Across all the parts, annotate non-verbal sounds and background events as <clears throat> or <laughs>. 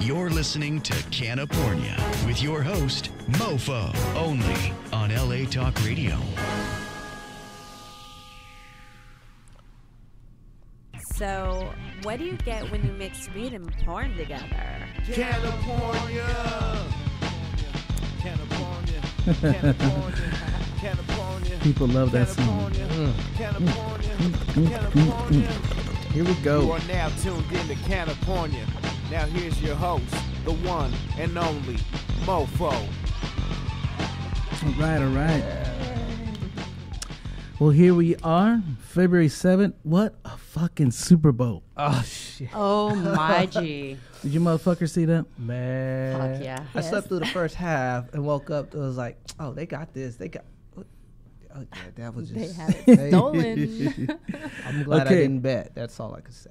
You're listening to CannaPornia with your host, Mofo, only on LA Talk Radio. So, what do you get when you mix weed and porn together? CannaPornia. California. California. California. People love that song. California. California. Here we go. You are now tuned in to CannaPornia. Now here's your host, the one and only Mofo. All right, all right. Well, here we are, February 7th. What a fucking Super Bowl. Oh shit, Oh my G. Did you motherfuckers see that? man! Fuck yeah. I slept through the first half and woke up. It was like, oh, they got this. They got. what? Oh yeah, that was just. They just. have it stolen. <laughs> I'm glad I didn't bet. That's all I could say.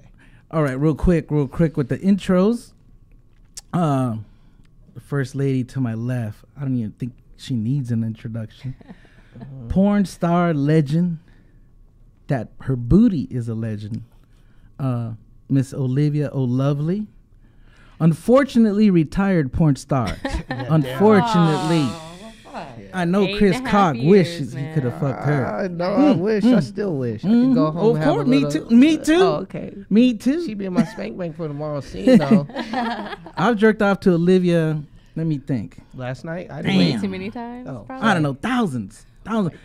All right, real quick, real quick with the intros. Uh, the first lady to my left, I don't even think she needs an introduction. <laughs> Porn star legend, that her booty is a legend. Uh, Miss Olivia O'Lovely, unfortunately retired porn star. <laughs> unfortunately, I know Eight Chris and a half Cock years, wishes he could have fucked her. I know. I wish. I still wish. I could go Mhm. home. Of have a course, me little- too. Me too. Oh, okay. Me too. She be in my spank bank for tomorrow's scene <laughs> though. I've jerked off to Olivia. Let me think. Last night I Damn. didn't. Way too many times. Oh. probably. I don't know, thousands, Oh thousands.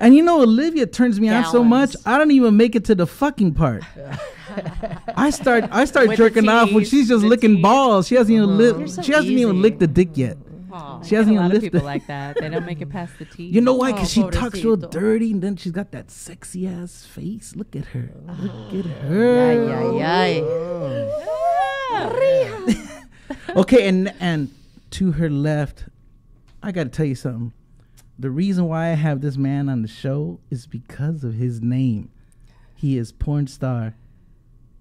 and you know, Olivia turns me on so much, I don't even make it to the fucking part. <laughs> I start, I start With jerking off when she's just licking teeth. balls. She hasn't even You're li- so she hasn't even licked the dick yet. Aw, She hasn't even lot of lifted. people like that. They don't make it past the teeth. You know why? Because she Oh, talks real dirty, and then she's got that sexy ass face. Look at her. Look at her. Ay, ay, ay. okay, and and to her left, I got to tell you something. The reason why I have this man on the show is because of his name. He is porn star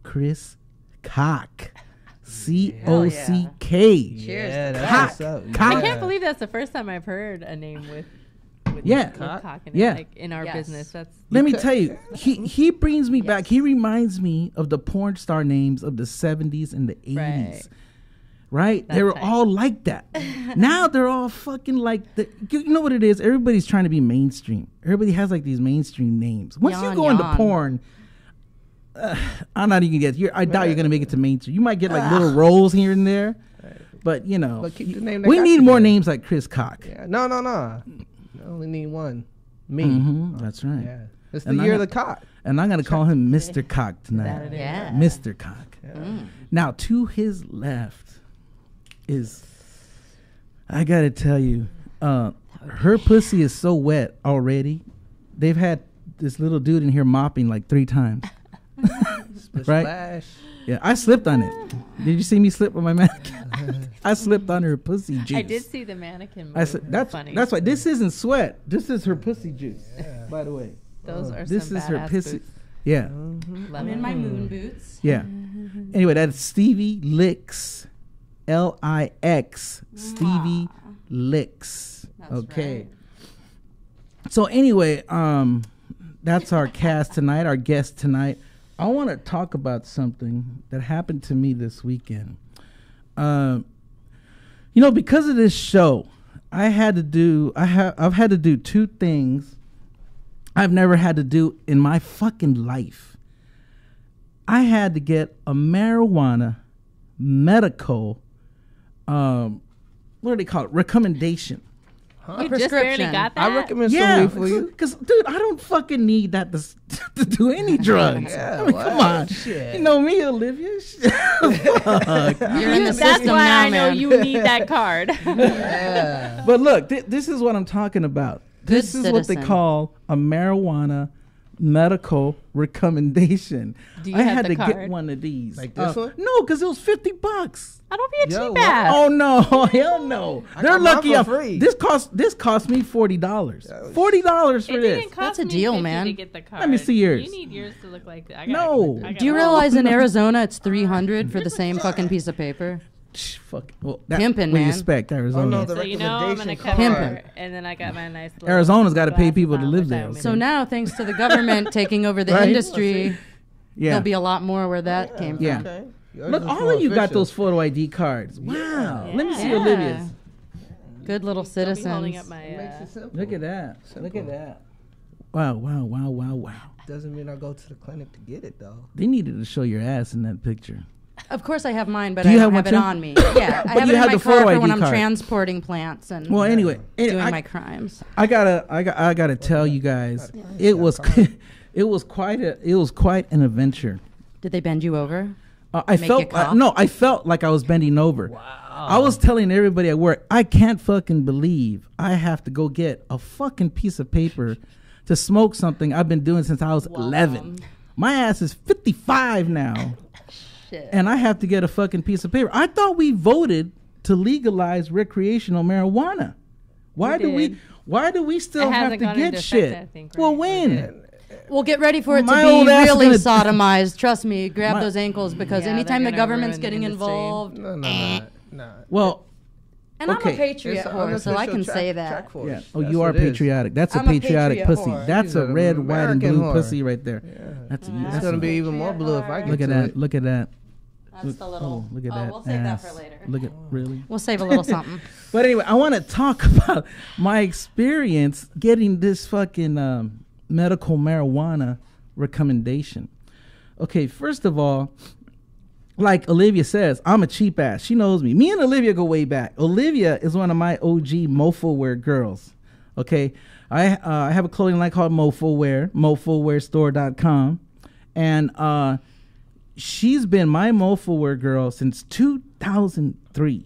Chris Cock. C O C K. Cheers. Yeah, that's Cock. what's up. Cock. I can't believe that's the first time I've heard a name with, with Yeah. cock in Yeah. it, like in our Yes. business. That's Let me tell you, he he brings me <laughs> back. He reminds me of the porn star names of the 70s and the 80s. Right. Right? they were type. all like that. <laughs> now they're all fucking like the you know what it is? Everybody's trying to be mainstream. Everybody has like these mainstream names. Once you Yawn, go into porn, uh, I'm not even gonna get. You're, I doubt you're gonna make it to mainstream. You might get like little roles here and there, but you know, But keep the name we need more there. names like Chris Cock. Yeah. No, no, no. I only need one. Me. Mhm, that's right. Yeah. It's the And year I- of the cock. And I'm gonna call him Mr. Cock tonight. that it is. Yeah. Mr. Cock. Now to his left is I gotta tell you, uh, her pussy is so wet already. They've had this little dude in here mopping like three times. Right? Splash. Yeah, I slipped on it. Did you see me slip on my mannequin? <laughs> I slipped on her pussy juice. I did see the mannequin. Move. I said that's funny. that's why this isn't sweat. This is her pussy juice. By the way, Those are this some is her pussy. boots. Yeah, Love I'm in my moon boots. yeah. <laughs> Anyway, that's Stevie Lix, L I X. Stevie Lix. That's okay. right. So anyway, um, that's our cast tonight. Our guest tonight. I want to talk about something that happened to me this weekend. Um, you know, because of this show, I had to do. I have. I've had to do two things I've never had to do in my fucking life. I had to get a marijuana medical. Um, what do they call it? Recommendation. You just barely Prescription. got that. I recommend Yeah, some for you. because dude, I don't fucking need that to, <laughs> to do any <laughs> drugs. Yeah, I mean, come on, shit. you know me, Olivia. <laughs> Shit. Fuck. You're in the That's system why now, I know man. you need that card. Yeah. but look, thi- this is what I'm talking about. This Good is what they call a marijuana medical recommendation. Do you I have had the to get one of these. Like this Uh, one? No, because it was fifty bucks. I don't be a Yo, cheap what- ass. Oh no, <laughs> hell no! I They're lucky. for I- free. This cost this cost me forty dollars. Forty dollars for It this. didn't cost That's a me deal, man. To get the card. Let me see yours. You need yours to look like that. I got No. I got Do you one. realize in <laughs> Arizona it's 300 for the same fucking piece of paper? Shh, Fuck. Well, that, Pimpin', what do you man. expect Arizona? Oh, no, the So you know I'm gonna recommendation cover, card. her, and then I got my nice. Little Arizona's gotta pay glasses people to on, live which there, I made. So now, thanks to the government taking over the <laughs> Right? industry, yeah. there'll be a lot more where that came Yeah. from. Okay. Yours Look, is all more of you got official. those photo ID cards. Wow. Let me see Yeah. Olivia's. Good little Don't be holding citizens. up my. Makes Uh, it simple. Look at that. Look at that. Wow, wow, wow, wow, wow. Doesn't mean I go to the clinic to get it though. They needed to show your ass in that picture. Of course, I have mine, but Do I you don't have have, it too? on me. <coughs> Yeah, I But have you it in have my the car photo for when ID I'm card. transporting plants and Well, anyway, doing I, my crimes. I gotta, I got, I gotta tell you guys, it was, <laughs> it was quite a, it was quite an adventure. Did they bend you over? Uh, I Make felt you uh, cough? no, I felt like I was bending over. Wow. I was telling everybody at work, I can't fucking believe I have to go get a fucking piece of paper to smoke something I've been doing since I was 11. My ass is 55 now. Shit. And I have to get a fucking piece of paper. I thought we voted to legalize recreational marijuana. Why We do we why do we still It have hasn't to gone get into effect, shit? I think, well, right? We when? Well, get ready for it My to be really <laughs> sodomized. Trust me, grab My- those ankles because Yeah, anytime the government's ruin the getting involved, No, no, no, eh. no. Well, and I'm a patriot whore, so I can track- say that. Yeah. Oh, That's you are what it is. patriotic. That's a I'm a patriotic patriot pussy. whore. That's She's a an red, white, and blue whore. pussy right there. Yeah. That's, Wow. It's that's gonna be even more blue if I get look at to that. it. Look at that. That's the little. Oh, look at oh, that. we'll save that for later. Look at really. We'll save a little <laughs> something. But anyway, I want to talk <laughs> about my experience getting this fucking um, medical marijuana recommendation. Okay, first of all, like Olivia says, I'm a cheap ass. She knows me. Me and Olivia go way back. Olivia is one of my OG mofo wear girls. Okay, I uh, I have a clothing line called Mofo Wear, mofowearstore.com, and uh, she's been my mofo wear girl since 2003.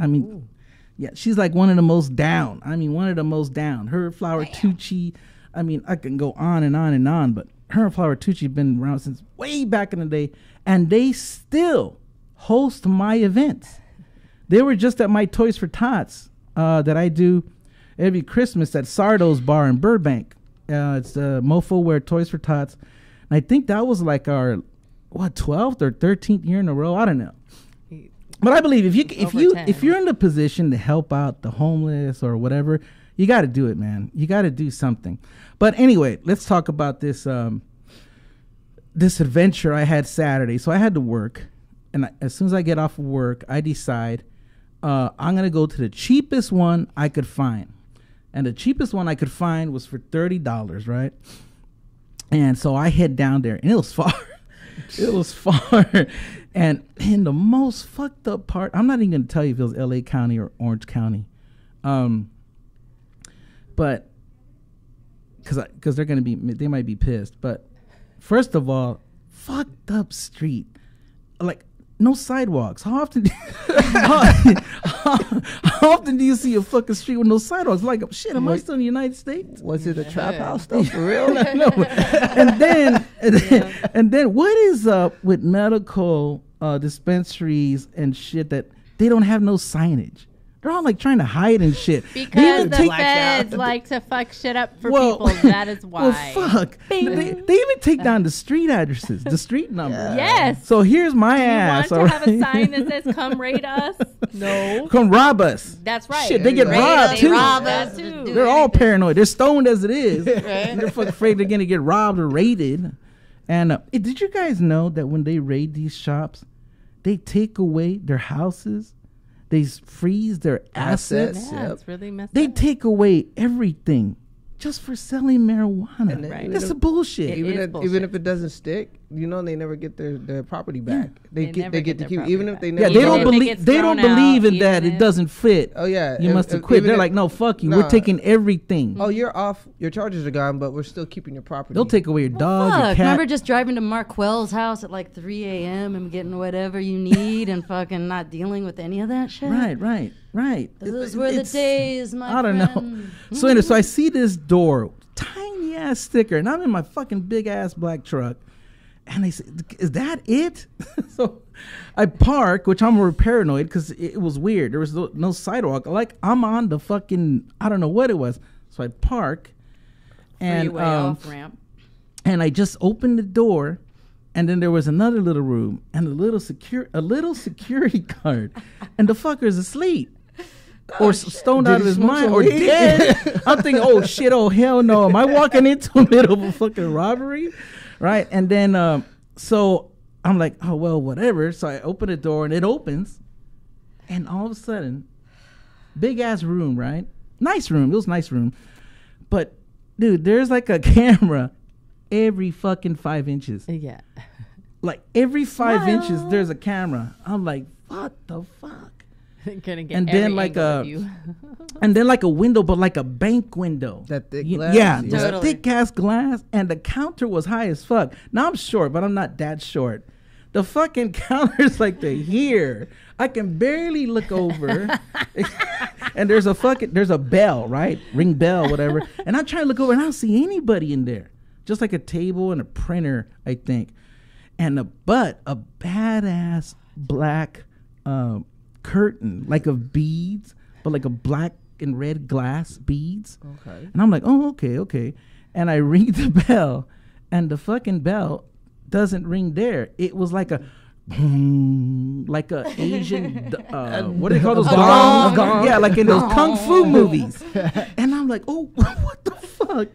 I mean, yeah, she's like one of the most down. I mean, one of the most down. Her flower Tucci. I mean, I can go on and on and on, but her and flower Tucci been around since way back in the day, and they still host my events. They were just at my Toys for Tots uh, that I do every Christmas at Sardo's Bar in Burbank. Uh, it's uh, Mofo Wear Toys for Tots. And I think that was like our what twelfth or thirteenth year in a row. I don't know. But I believe if you if Over you 10. if you're in the position to help out the homeless or whatever, you got to do it, man. You got to do something. But anyway, let's talk about this um, this adventure I had Saturday. So I had to work, and I, as soon as I get off of work, I decide uh, I'm gonna go to the cheapest one I could find, and the cheapest one I could find was for thirty dollars, right? And so I head down there, and it was <laughs> far. it was far, and in the most fucked up part, I'm not even gonna tell you if it was L.A. County or Orange County, um, but because because they're gonna be they might be pissed. But first of all, fucked up street, like no sidewalks. How often? how, <laughs> how- how often do you see a fucking street with no sidewalks? Like shit, am I still in the United States? Was it a trap house though? For real? <laughs> no. and then <laughs> and then, and then what is up with medical uh, dispensaries and shit that they don't have no signage? They're all like trying to hide and shit. Because even the take- feds like to fuck shit up for Well- people. That is <laughs> why. Well, fuck. They, they even take down the <laughs> street addresses, the street number. Yes. So here's my Do you ass. want all to have a sign that says "Come raid us"? <laughs> No. Come rob us. That's right. Shit, they get Raid robbed us, too. rob us too. They're all paranoid. They're stoned as it is. They're fucking afraid they're gonna get robbed or raided. And uh, did you guys know that when they raid these shops, they take away their houses, they freeze their assets, Assets. Yeah, Yep. it's really messed they up. take away everything just for selling marijuana. Right. That's a bullshit. It even is if, even if it doesn't stick, you know they never get their, their property back. They, They get they get get to keep property even if back. they yeah, they don't Even if it believe they don't believe in even that. It doesn't fit. Oh yeah, You if- must have quit. They're if- like, no, fuck you. Nah. We're taking everything. Oh, you're off. Your charges are gone, but we're still keeping your property. They'll take away your dog, your cat. remember just driving to Marquell's house at like 3 a.m. and getting whatever you need and fucking not dealing with any of that shit? Right, right, right. Those It- were the days, my I don't know. <laughs> So anyway, so I <laughs> see this door, tiny ass ass sticker, and I'm in my fucking big ass black truck. And they said, "Is that it?" <laughs> so I park, which I'm very paranoid because it, was weird. There was no, no sidewalk. Like I'm on the fucking I don't know what it was. So I park, and Freeway um, off ramp. and I just opened the door, and then there was another little room and a little secure a little security <laughs> guard, and the fucker's asleep. Or s stoned Did out of his mind, or dead. <laughs> I'm thinking, oh shit, oh hell no, am I walking into the middle of a fucking robbery, right? And then, um, so I'm like, oh well, whatever. So I open the door and it opens, and all of a sudden, big ass room, right? Nice room. It was a nice room, but dude, there's like a <laughs> camera every fucking five inches. Yeah. Like every five inches, there's a camera. I'm like, what the fuck? <laughs> Gonna get And then, like, angle of you. <laughs> And then like a window, but like a bank window. That thick Ye- glass? Yeah, Yeah. Totally. thick ass glass, and the counter was high as fuck. Now I'm short, but I'm not that short. The fucking <laughs> counter's like the here. I can barely look over, and there's a fucking there's a bell, right? Ring bell, whatever. And I'm trying to look over, and I don't see anybody in there. Just like a table and a printer, I think, and a but a badass black um, curtain, like of beads, but like a black and red glass beads. Okay. And I'm like, oh, okay, okay. And I <laughs> ring the bell, and the fucking bell doesn't ring there. It was like a, <laughs> like a Asian, d- <laughs> uh, what do they call those gong. gongs? A gong. Yeah, like in those kung fu movies. And I'm like, oh, what the fuck?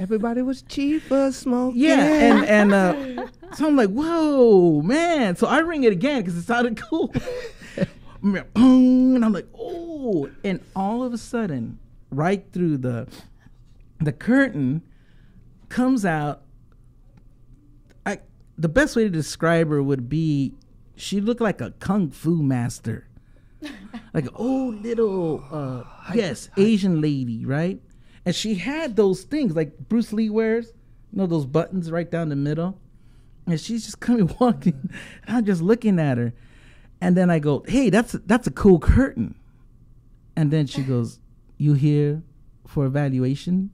Everybody was cheaper smoking. Yeah, and and uh, so I'm like, whoa, man. So I ring it again because it sounded cool. And I'm like, oh, and all of a sudden, right through the the curtain comes out. I the best way to describe her would be she looked like a kung fu master, <laughs> like an old little uh, yes Asian lady, right? And she had those things like Bruce Lee wears, you know, those buttons right down the middle. And she's just coming <laughs> walking, and I'm just looking at her, and then I go, "Hey, that's a, that's a cool curtain," and then she goes, "You here for evaluation?"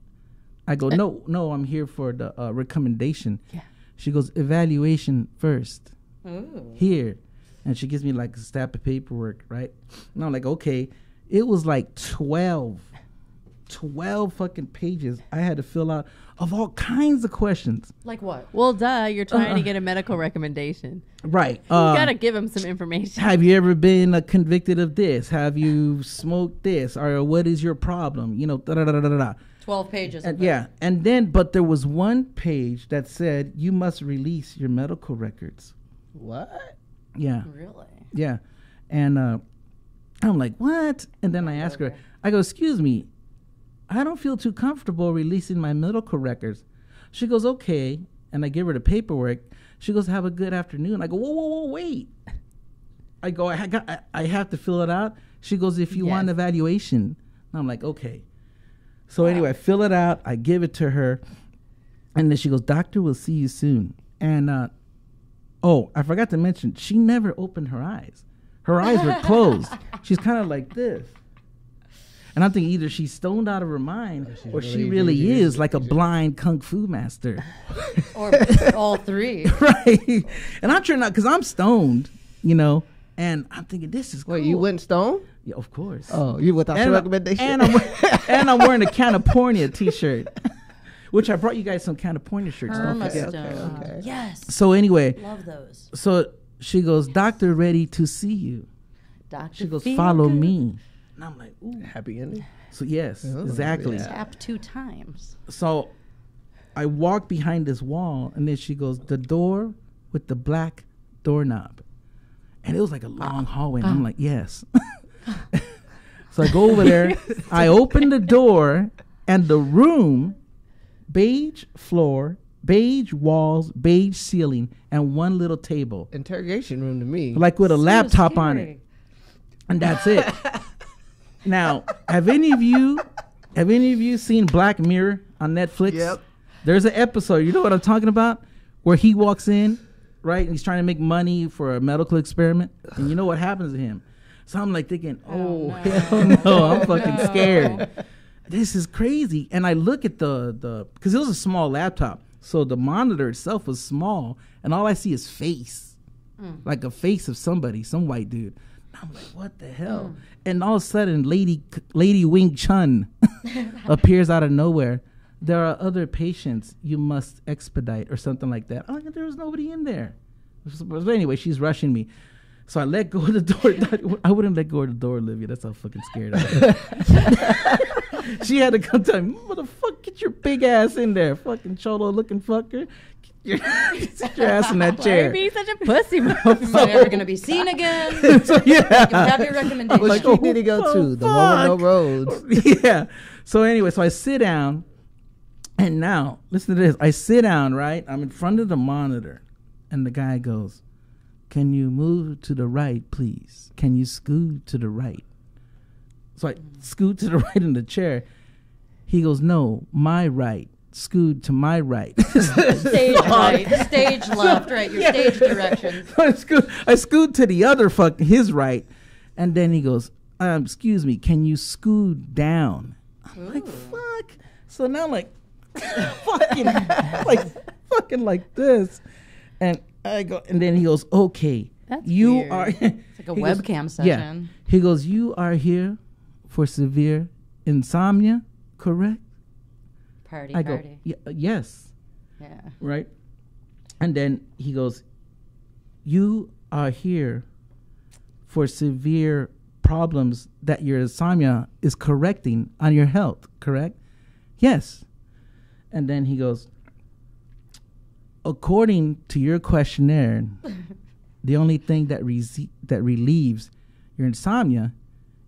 I go, "No, no, I'm here for the uh, recommendation." Yeah. She goes, "Evaluation first Ooh. here," and she gives me like a stack of paperwork, right? And I'm like, "Okay." It was like twelve 12 fucking pages I had to fill out of all kinds of questions. Like what? well, duh. You're trying Uh-uh. to get a medical recommendation. Right. <laughs> You Uh, gotta give him some information. have you ever been uh, convicted of this? Have you smoked this? Or what is your problem? You know, da da da da da da. 12 pages. And yeah, and then but there was one page that said you must release your medical records. What? Yeah. Really? Yeah. And uh, I'm like, what? And then I ask her, I go, excuse me, I don't feel too comfortable releasing my medical records. She goes, okay. And I give her the paperwork. She goes, have a good afternoon. I go, whoa, whoa, whoa, wait. I go, I, got, I, I have to fill it out. She goes, if you want Yes. evaluation. And I'm like, okay. So anyway, I fill it out. I give it to her. And then she goes, doctor, we'll see you soon. And uh, Oh, I forgot to mention, she never opened her eyes. Her eyes were <laughs> closed. She's kind of like this. And I'm thinking either she's stoned out of her mind or she really- really really is is- like a blind kung fu master. Or <laughs> all three. <laughs> right. And I'm trying not, because I'm stoned, you know, and I'm thinking this is Wait, cool. you went stone? Yeah, of course. Oh, you without and, your I- recommendation? and, I'm, wear- <laughs> and I'm wearing a California t-shirt, which I brought you guys some California shirts. Don't Irma forget. Stone. okay. Yes. So anyway, Love those. so she goes, doctor ready to see you. Dr. She goes, Feel follow me. And I'm like, ooh. Happy ending? So yes, Oh, exactly. yeah. Tap two times. So I walk behind this wall, and then she goes, the door with the black doorknob, and it was like a long ah. hallway. And I'm ah. like, yes. <laughs> so I go over there. <laughs> I open the door, and the room, beige floor, beige walls, beige ceiling, and one little table, Interrogation room to me. like with a So laptop on it. and that's it. <laughs> now, have any of you have any of you seen Black Mirror on Netflix? Yep. There's an episode, you know what I'm talking about? Where he walks in, right, and he's trying to make money for a medical experiment, and you know what happens to him. So I'm like thinking, oh, oh hell no, I'm <laughs> fucking scared. this is crazy. And I look at the the because it was a small laptop, so the monitor itself was small, and all I see is face, mm. like a face of somebody, some white dude. I'm like, what the hell? Hmm. And all of a sudden, Lady Lady Wing Chun <laughs> appears out of nowhere. There are other patients you must expedite or something like that. I'm like, there was nobody in there. But anyway, she's rushing me. So I let go of the door. <laughs> I wouldn't let go of the door, Olivia. That's how fucking scared I am. <laughs> she had to come tell me, motherfucker, get your big ass in there. Fucking cholo looking fucker. Get your, <laughs> sit your ass in that Why are chair. you being such a <laughs> pussy, Am I ever going to be <laughs> seen again? so, yeah. Have your oh, recommendation. What street did he go oh, to? The one with no roads. yeah. So anyway, so I sit down, and now listen to this. I sit down, right? I'm in front of the monitor, and the guy goes, "Can you move to the right, please? Can you scoot to the right?" So I scoot to the right in the chair. He goes, "No, my right." Scoot to my right. <laughs> Stage right, <laughs> stage left, right, your stage directions. <laughs> I scoot, I scoot to the other fuck his right, and then he goes, um, "Excuse me, can you scoot down?" I'm like, "Fuck!" So now I'm like, fucking, like, fucking like this, and I go, and then he goes, "Okay, That's you weird. are." It's like a webcam session. Yeah. He goes, "You are here for severe insomnia, correct?" Party, I go, party. "Y- "Yes." Yeah. right? And then he goes, You are here for severe problems that your insomnia is correcting on your health, correct? Yes. And then he goes, According to your questionnaire, <laughs> the only thing that, that relieves your insomnia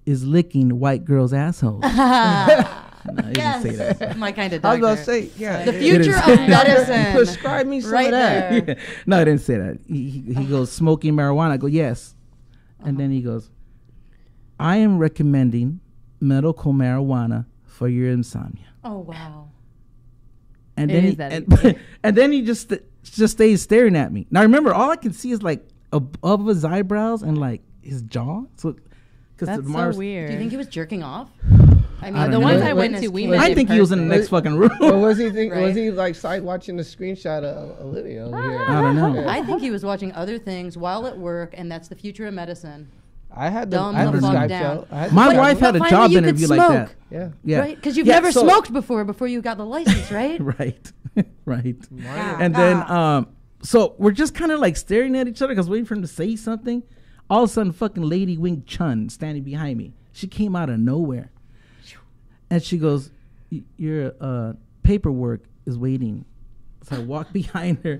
is licking white girls' assholes. <laughs> no, he didn't say that. My kind of doctor. I was doctor. about to say, yeah. the future of medicine. <laughs> Prescribe me some Right of that. there. <laughs> no, I didn't say that. He, he, he goes, smoking marijuana. I go, yes. And then he uh-huh. goes, I am recommending medical marijuana for your insomnia. Oh wow. And It then he, and, <laughs> and then he just just stays staring at me. Now remember, all I can see is like above his eyebrows and like his jaw. So, because That's so weird. Do you think he was jerking off? I mean, I the don't ones know. I went to, we met I in think he was in the next fucking room. Or was he think, was he like side watching the screenshot of Olivia over here? I don't know. I think he was watching other things while at work, and that's the future of medicine. I had the, Dumb I had the the Skype down. show. I had My Skype wife had a job finally you interview like that. Yeah. Yeah. Right? Because you've Yeah, never so- smoked before before you got the license, <laughs> right? right <laughs> right and then um so we're just kind of like staring at each other because waiting for him to say something all of a sudden fucking lady wing chun standing behind me she came out of nowhere and she goes your uh paperwork is waiting so i walk <laughs> behind her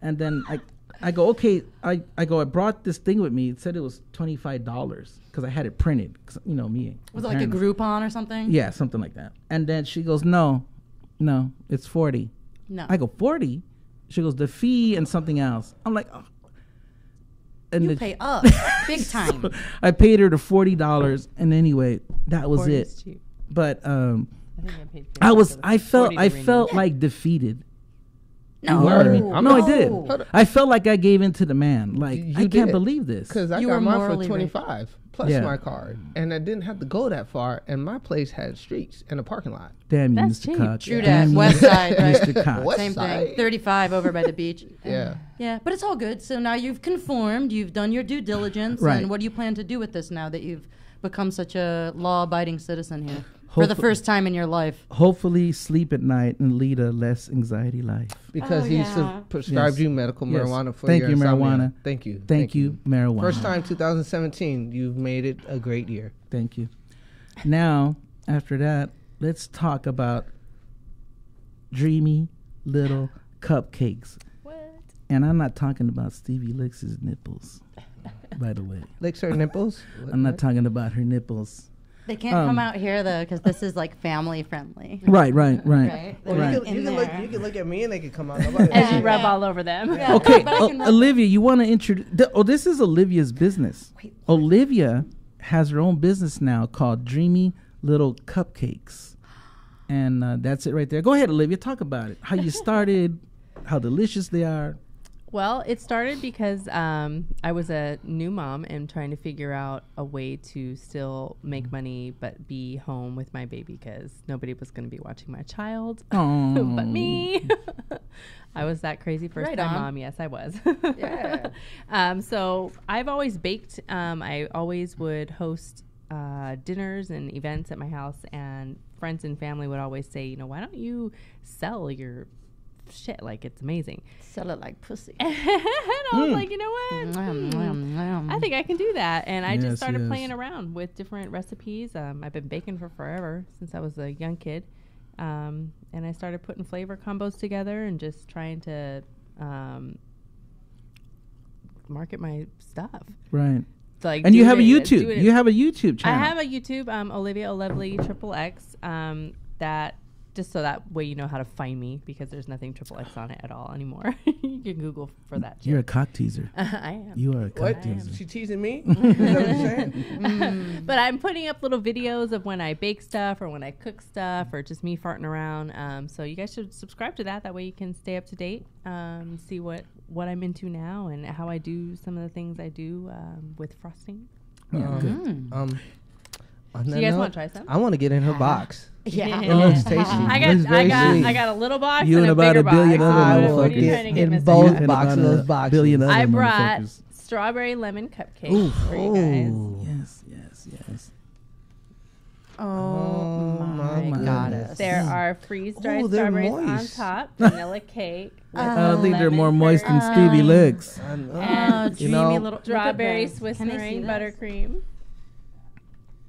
and then i I go okay. I, I go. I brought this thing with me. It said it was twenty five dollars because I had it printed. you know me. Was it like a. Groupon or something? Yeah, something like that. And then she goes, no, no, it's 40. No. I go, 40? She goes, the fee and something else. I'm like, oh. And you pay up <laughs> big time. I paid her the $40. And anyway, that was it. cheap. But um, I I was, I felt, I felt like defeated. No, You know what I mean? I'm no, I did. I felt like I gave in to the man. Like, You I can't did. believe this. Because I You got were mine for morally twenty plus Yeah. my card, and I didn't have to go that far. And my place had streets and a parking lot. Damn you, That's Mr. cheap. Cox. True that. you, West side, right? Mr. Cox. What? Same side. thing. 35 over by the beach. <laughs> Yeah. Yeah, but it's all good. So now you've conformed, you've done your due diligence, Right. and what do you plan to do with this now that you've become such a law-abiding citizen here for the first time in your life? Hopefully, sleep at night and lead a less anxiety life. Because Oh, he yeah. prescribed Yes. you medical Yes. marijuana for years. Thank your you, insomnia. marijuana. Thank you. Thank, you, marijuana. First time 2017, you've made it a great year. Thank you. Now, after that, let's talk about dreamy little cupcakes. What? And I'm not talking about Stevie Lix' nipples, by the way. Licks her nipples. I'm not talking about her nipples. They can't Um, come out here though, because this is like family friendly. Right, right, right. Right? Well, They're you, can, you, can look, you can look at me and they can come out. Nobody And will you rub it. all over them. Yeah. Okay, <laughs> But I O- can rub- Olivia, you want to introduce? th- oh, this is Olivia's business. Wait, Olivia has her own business now called Dreamy Little Cupcakes, and uh, that's it right there. Go ahead, Olivia. Talk about it. How you started, how delicious they are. Well, it started because um, I was a new mom and trying to figure out a way to still make money but be home with my baby because nobody was going to be watching my child <laughs> but me. <laughs> I was that crazy first Right time on. mom. Yes, I was. Yeah. <laughs> um, so I've always baked. Um, I always would host uh, dinners and events at my house, and friends and family would always say, you know, why don't you sell your shit? Like it's amazing. Sell it like pussy. <laughs> and I was like, you know what? Mwah, Hmm. mwah, mwah. I think I can do that. And I Yes, just started yes. playing around with different recipes. Um, I've been baking for forever since I was a young kid. Um, and I started putting flavor combos together and just trying to um, market my stuff. Right. Like And you have a YouTube. You have a YouTube channel. I have a YouTube, um, Olivia O'Lovely Triple X. Um, that just so that way you know how to find me because there's nothing triple X on it at all anymore. <laughs> you can Google for that. You're a cock teaser. <laughs> I am. You are a cock What? teaser. She teasing me? <laughs> Is that what you're? Mm. But I'm putting up little videos of when I bake stuff or when I cook stuff or just me farting around. Um, so you guys should subscribe to that. That way you can stay up to date, um, see what what I'm into now and how I do some of the things I do um, with frosting. Yeah, good. Mm. Um, on So you guys want to try some? I want to get in her box. <laughs> Yeah. It looks tasty. I got, I got, sweet. I got a little box You and, and a about a billion box. other I will What are you motherfuckers. trying to get get, in Miss both And boxes those boxes. Billion other I brought strawberry lemon cupcakes Ooh. for you guys. Ooh. Yes, yes, yes. Oh, my my goddess. There are freeze dried Ooh, they're strawberries on top, <laughs> vanilla cake, with I don't think they're more moist than Stevie Um, licks. I know. Oh, You dreamy know, little strawberry. Swiss Can meringue buttercream.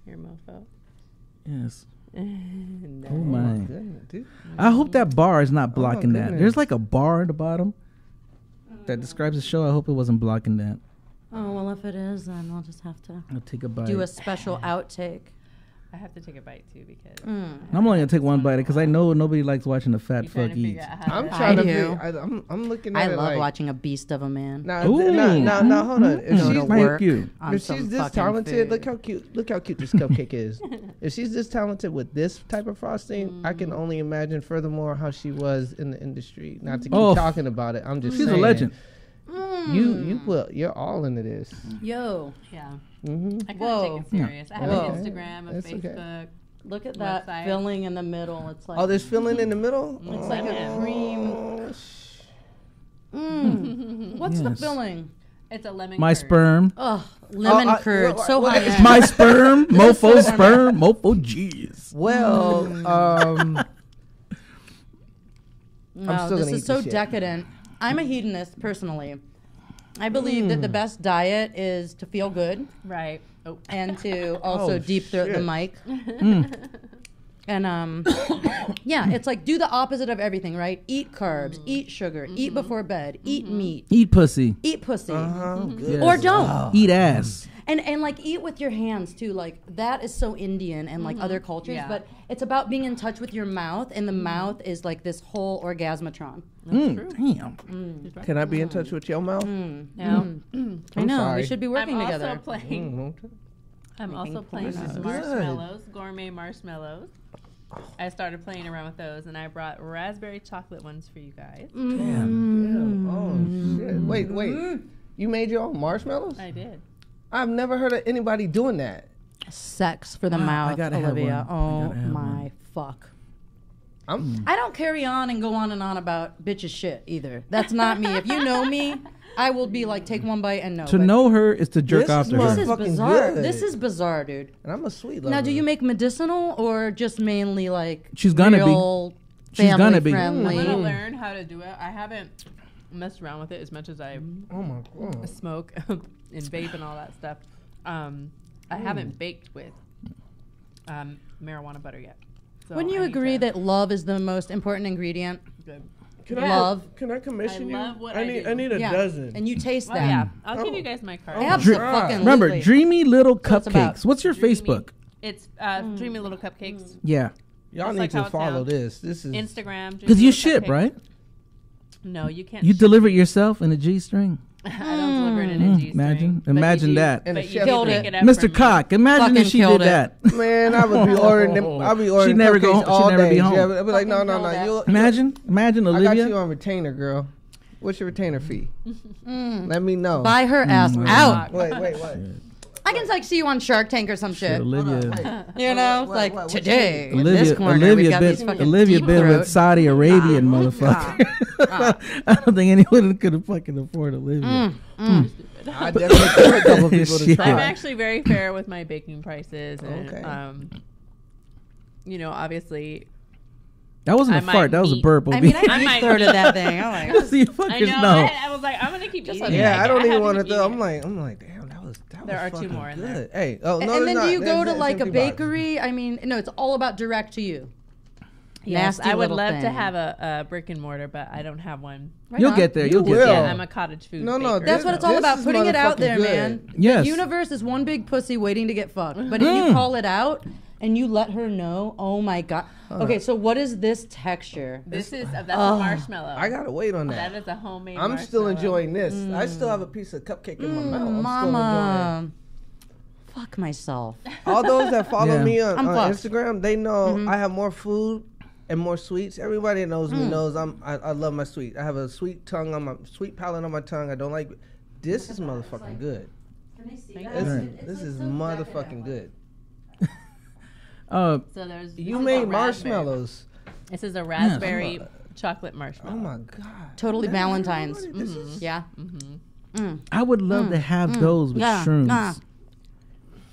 Here, mofo. Yes. <laughs> no. Oh my. Oh, goodness, dude. I hope that bar is not blocking that. goodness. There's like a bar at the bottom that mm. describes the show. I hope it wasn't blocking that. Oh well, if it is, then we'll just have to I'll take a bite. do a special outtake. I have to take a bite too because Mm. I'm only gonna take one bite because I know nobody likes watching a fat fuck eat. figure out how I'm to trying to. do. Figure, I, I'm, I'm looking at I it love like, watching a beast of a man. Now, Ooh. now, now, now, hold on. If Mm, she's, thank work you. if she's this fucking talented, look how cute. Look how cute this cupcake is. If she's this talented with this type of frosting, I can only imagine. Furthermore, how she was in the industry. Not to keep Oh. talking about it. I'm just. She's a saying, legend. You, you will. You're all into this. Yo, Yeah, hmm I kind Whoa. of take it serious. I have Whoa. an Instagram, a That's okay. Facebook. look at that Website. filling in the middle. It's like Oh, there's filling in the middle. Looks like a lemon. cream. Oh, Mm. What's the filling? It's a lemon. My curd. sperm. Oh, lemon I- curd. well, so well, high. it's end. My sperm. <laughs> Mofo sperm. Mofo jeez. Well, um, <laughs> No, still this is eat so the shit. decadent. I'm a hedonist personally. I believe that the best diet is to feel good Right. Oh. and to <laughs> also Oh, deep throat the mic. Mm. <laughs> And um, <coughs> yeah, it's like do the opposite of everything, right? Eat carbs, eat sugar, eat before bed, eat meat, Eat pussy. eat pussy, uh-huh, good. or don't. Eat ass. And and like eat with your hands too. Like that is so Indian and like other mm-hmm. cultures, Yeah. but it's about being in touch with your mouth, and the mm-hmm. mouth is like this whole orgasmatron. Mm, damn. Mm. Can I be in mm. touch with your mouth? Mm. No. Mm. I know sorry. we should be working I'm working also together. playing. Mm, okay. I'm also playing This with good. marshmallows, gourmet marshmallows. I started playing around with those, and I brought raspberry chocolate ones for you guys. Damn. Yeah. Oh shit. Wait, wait. Mm-hmm. You made your own marshmallows? I did. I've never heard of anybody doing that. Sex for the Wow, <gasps> I mouth, gotta have Olivia. one. I Oh my one. fuck. I'm mm. I don't carry on and go on and on about bitches shit either. That's not me. If you know me, I will be like, take one bite and no. To know her is to jerk off is to this her. is Fucking bizarre. good. This is bizarre, dude. and I'm a sweet lover. Now, do you make medicinal or just mainly like She's gonna be. real She's family gonna be. friendly? I'm gonna learn how to do it. I haven't messed around with it as much as I Oh my god. smoke <laughs> and vape and all that stuff. Um, I haven't baked with um, marijuana butter yet. So Wouldn't you agree to- that love is the most important ingredient? Good. Can Love. Can I commission I love you? what I I need. do. I need a yeah. dozen. And you taste Oh that. yeah, I'll give Oh. you guys my card. Oh, Absolutely. Remember, dreamy little what it's cupcakes. What's your Dreamy- Facebook? It's uh, Dreamy Little Cupcakes. Yeah, Y'all Just need like to follow sounds. this. This is Instagram. Because you ship, Cupcakes. right? No, you can't. You deliver it yourself in a G string. <laughs> I don't deliver it in a Mm, G imagine- but imagine that. And a But you chef Killed pick it. it up Mr. from. Cock, imagine Fucking if she killed did it. that. man. I would be <laughs> ordering them. I'd be ordering. never cupcakes go home- she'd never be day. home. Yeah, I'd be like, no, no, no. it. You Imagine, imagine I got you Olivia. on retainer, girl. What's your retainer fee? <laughs> Let me know. Buy her ass out. Wait, wait, what? I can like see you on Shark Tank or some shit. Olivia, You know, What- like what- what- today in Olivia, this corner we've Olivia got these been, fucking Olivia deep been with. Saudi Arabian Ah. motherfucker. <laughs> I don't think anyone could have fucking afford Olivia. Mm. I definitely <laughs> took a couple people to Shit. I'm actually very fair with my baking prices, and Okay. um, you know, obviously, That wasn't I a might fart. That was a meet- burp. I mean, I I deep might throated be- that thing. I'm <laughs> like, so you I fuckers know. know. I, I was like, I'm gonna keep Just eating. like- Yeah, I don't even want to. keep I'm like, I'm like, damn, that was that There was are two fucking more in good. there. Hey, oh no, and there's then not. do you There's- go to like a empty box. bakery? I mean, no, it's all about direct to you. Yes, Nasty I would little love to have a, a brick and mortar, but I don't have one. Right You'll on. get there. You You'll get will. there. Yeah, I'm a cottage food. No, no, baker, That's what it's all this about. Putting it out there, good. man. Yes. The universe is one big pussy waiting to get fucked. But if Mm. you call it out and you let her know, oh my god. Okay, so what is this texture? This is that's a marshmallow. I gotta wait on That that. is a homemade. I'm still enjoying this. I still have a piece of cupcake in my mouth. I'm still enjoying Mm. Mama. Fuck myself. All those that follow Yeah. me on, on. Instagram, they know Mm-hmm. I have more food and more sweets. Everybody that knows Mm. me knows I'm. I, I love my sweet. I have a sweet tongue on my sweet palate on my tongue. I don't like. This is motherfucking good. Can I see that? This, this is motherfucking good. Uh, So there's You this is a made marshmallows. This is a raspberry chocolate marshmallow. Oh my god. Totally Valentine's. This mm-hmm. is Yeah. Mm-hmm. Mm. I would love mm. to have mm. those with Mm. Yeah. Uh. shrooms. Nah.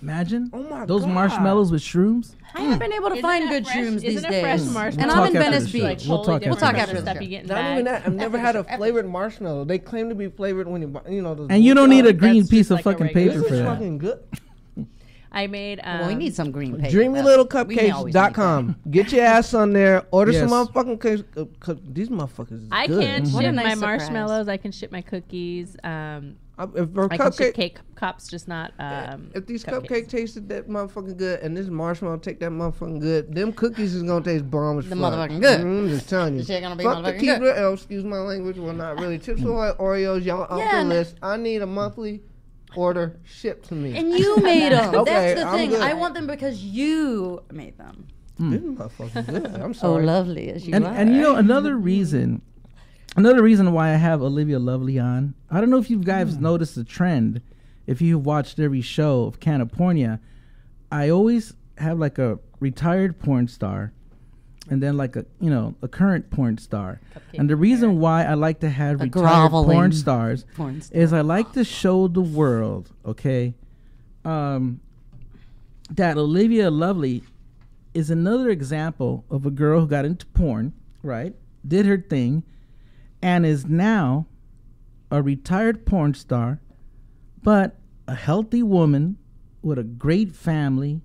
Imagine Oh my those God. marshmallows with shrooms. I haven't been able to Isn't find good fresh- shrooms isn't these a fresh days. marshmallow? And We'll I'm in talk after Venice the show. Beach. We'll talk after different the from show. the stuff you get in Not even that. I've never had a flavored marshmallow. They claim to be flavored when you buy, you know. Those And you don't need a green piece of like a fucking paper This for is that. fucking good. I made. Um, Well, we need some green paper. though. DreamyLittleCupcakes.com. Get your ass on there. Order some motherfucking cakes. Uh, cu- these motherfuckers is I good. can What a ship nice my surprise. marshmallows. I can ship my cookies. Um, Uh, if, for I can ship cupcake, cake cups, just not. Um, if these cupcakes. cupcakes tasted that motherfucking good, and this marshmallow take that motherfucking good, them cookies is gonna taste bomb as The fuck. motherfucking good. Mm, I'm just telling you. Shit gonna be Fuck the motherfucking keeper. good. Oh, excuse my language. Well, not really. Chips Ahoy Oreos, y'all off Yeah, the list. I need a monthly order shipped to me. And you made <laughs> them. Okay, That's the I'm thing. good. I want them because you made them. Hmm. this motherfucker's good. I'm Oh, sorry. lovely as you and are. and you know another reason, another reason why I have Olivia Lovely on. I don't know if you guys hmm. noticed the trend. If you've watched every show of CannaPornia, I always have like a retired porn star, and then like a you know a current porn star. and the reason why I like to have A retired porn stars porn star. is I like to show the world, okay, um, that Olivia Lovely is another example of a girl who got into porn, right? Did her thing, and is now a retired porn star, but a healthy woman with a great family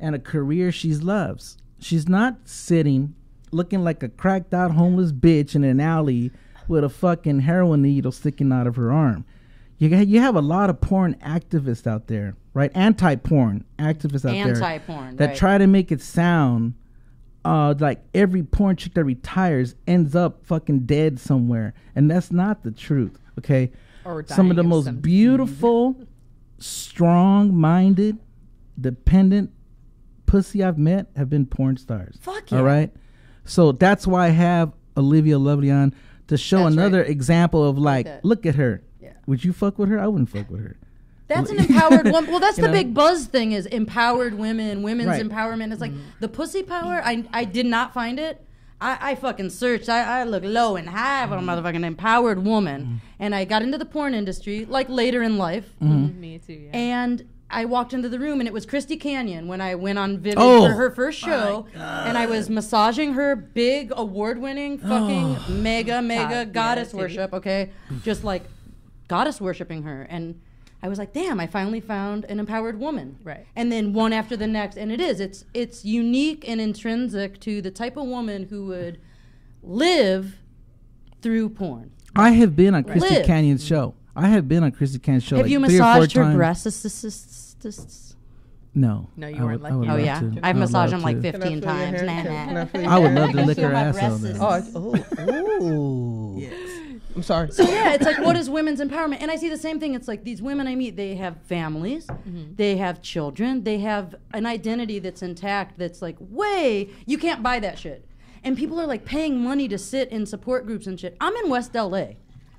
and a career she loves. She's not sitting looking like a cracked out homeless bitch in an alley with a fucking heroin needle sticking out of her arm. You got, you have a lot of porn activists out there, right? Anti-porn activists out there Anti-porn, that right. try to make it sound uh, like every porn chick that retires ends up fucking dead somewhere, and that's not the truth. Okay, Or some of the most beautiful, strong-minded, dependent pussy I've met have been porn stars. Fuck yeah. right, so that's why I have Olivia Lovely on to show That's another right. example of like, that. look at her. Yeah. Would you fuck with her? I wouldn't fuck with her. That's an <laughs> empowered woman. Well, that's You the know? big buzz thing is empowered women, women's Right. empowerment. It's like mm-hmm. the pussy power. I I did not find it. I, I fucking searched. I, I looked low and high for a mm-hmm. motherfucking empowered woman, mm-hmm. and I got into the porn industry like later in life. Me too. Yeah. And I walked into the room, and it was Christy Canyon when I went on Vivid Oh, for her first show, and I was massaging her big award-winning oh. fucking mega mega Top, goddess yeah, worship. Okay, just like goddess worshiping her, and I was like, damn, I finally found an empowered woman. Right. And then one after the next, and it is. It's it's unique and intrinsic to the type of woman who would live through porn. I have been on Christy Live. Canyon's show. I have been on Christy Canyon's show. Have like you three or four massaged her times. breasts? No. No, you I weren't would- lucky. Oh yeah, to. I've massaged them like to. Can I 15 times. Nah, nah. I feel your I would love to lick her ass all breasts. Oh, I- oh, ooh. I'm sorry. So yeah, it's like what is women's empowerment? And I see the same thing. It's like these women I meet, they have families, mm-hmm. they have children, they have an identity that's intact. That's like way you can't buy that shit. And people are like paying money to sit in support groups and shit. I'm in West LA.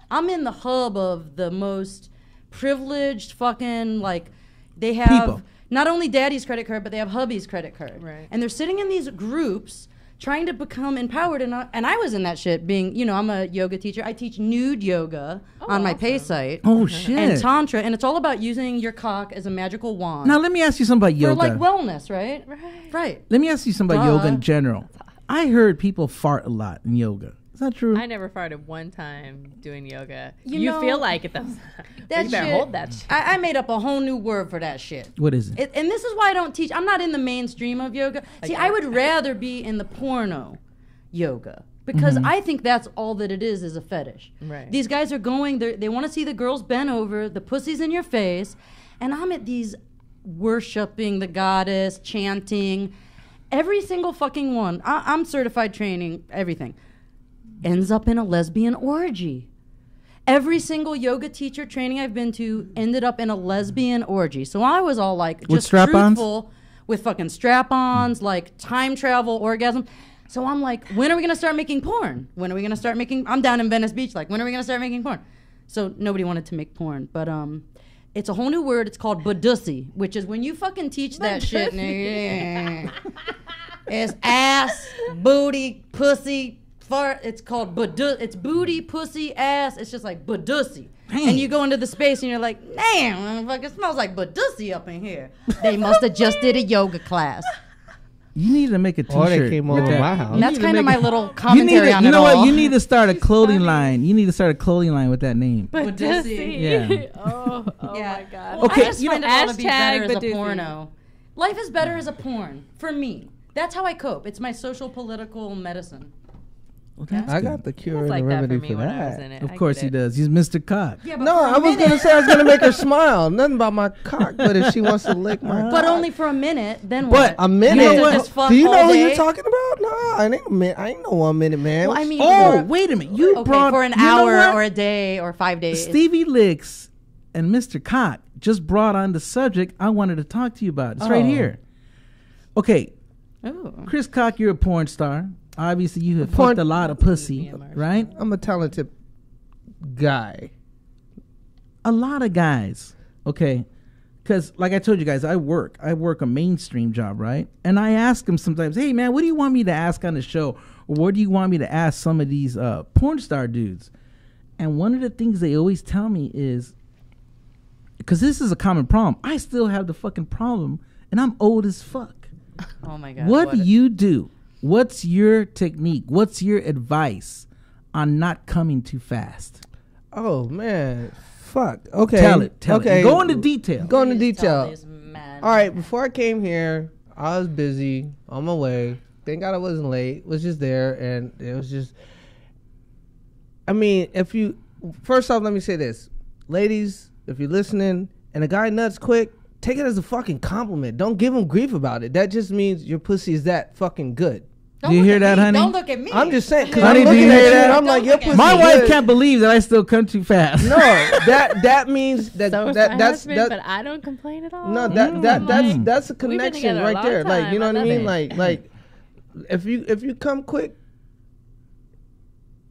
I'm in the hub of the most privileged fucking like they have People. not only daddy's credit card, but they have hubby's credit card. Right. And they're sitting in these groups trying to become empowered. And I, and I was in that shit being, you know, I'm a yoga teacher. I teach nude yoga oh, on my pay site. Oh <laughs> shit! And tantra, and it's all about using your cock as a magical wand now let me ask you something about for yoga. like wellness, right? Right. Right. let me ask you something about yoga in general. I heard people fart a lot in yoga. Is that true? I never farted one time doing yoga. You You, know, feel like it though. <laughs> <laughs> That you better shit, hold that shit. I, I made up a whole new word for that shit. what is it? It, and this is why I don't teach. I'm not in the mainstream of yoga. See, I would rather be in the porno yoga because mm-hmm. I think that's all that it is is a fetish. Right. These guys are going. they're- want to see the girls bent over, the pussies in your face, and I'm at these worshiping the goddess, chanting. Every single fucking one. I, I'm certified training, everything. Ends up in a lesbian orgy. Every single yoga teacher training I've been to ended up in a lesbian orgy. So I was all like, With strap-ons? truthful with fucking strap-ons, like time travel, orgasm. So I'm like, when are we gonna start making porn? When are we gonna start making? I'm down in Venice Beach. Like, when are we gonna start making porn? So nobody wanted to make porn, but um, it's a whole new word. It's called badussy, which is when you fucking teach that shit. nigga. it's ass, booty, pussy, fart. It's called badu. It's booty, pussy, ass. It's just like badussy. And you go into the space and you're like, damn, it smells like badussy up in here. They must have just did a yoga class. You need to make a T-shirt. Or they came over that. my house. And that's kind of my it- little You need commentary to, on you it know all. what? You need to start a <laughs> clothing line. You need to start a clothing line with that name. But Badussy. Yeah. <laughs> oh, oh <laughs> Yeah. my god. Well, Okay, I just you find know- it all to be better Hashtag as a porno. Life is better as a porn for me. That's how I cope. It's my social political medicine. Well, that's I got the cure and like the that for remedy me for when I was that. in it. Of I course he it. does. He's Mr. Cock. Yeah, but No, I was minute- gonna say I was gonna make her <laughs> smile. Nothing about my cock, but if she wants to lick my But only for a minute. Then But what? a minute. You know what? Do you know who day? you're talking about? No, I ain't a minute. I ain't no one minute man. Well, I mean, Oh, wait a minute. You okay, brought for an hour or a day or five days. Stevie Lix and Mr. Cock just brought on the subject I wanted to talk to you about. It's right Oh. here. Okay, Ooh. Chris Cock, you're a porn star. Obviously, you have Porn- fucked a lot of pussy, right? I'm a talented guy. A lot of guys. Okay, because like I told you guys, I work. I work a mainstream job, right? And I ask them sometimes, "Hey, man, what do you want me to ask on the show, or what do you want me to ask some of these uh, porn star dudes?" And one of the things they always tell me is, because this is a common problem. I still have the fucking problem, and I'm old as fuck. Oh my god. what do you do? What's your technique? What's your advice on not coming too fast? Oh man, fuck. Okay, Tell it. Tell okay. it. Go into detail. Go into detail. All right, before I came here, I was busy on my way. Thank God I wasn't late. Was just there, and it was just. I mean, if you first off, let me say this, ladies, if you're listening, and a guy nuts quick, take it as a fucking compliment. Don't give him grief about it. That just means your pussy is that fucking good. Don't Do you hear that, me. honey? Don't look at me. I'm just saying, because Honey, I'm do looking you at hear you, that? I'm Don't like, your pussy My me. wife good. can't believe that I still come too fast. No, that that means <laughs> that So that that's husband, that, but I don't complain at all. No, that that that's Mm. that's a been connection together a right long there. Like you know I what I mean? it. Like like if you if you come quick,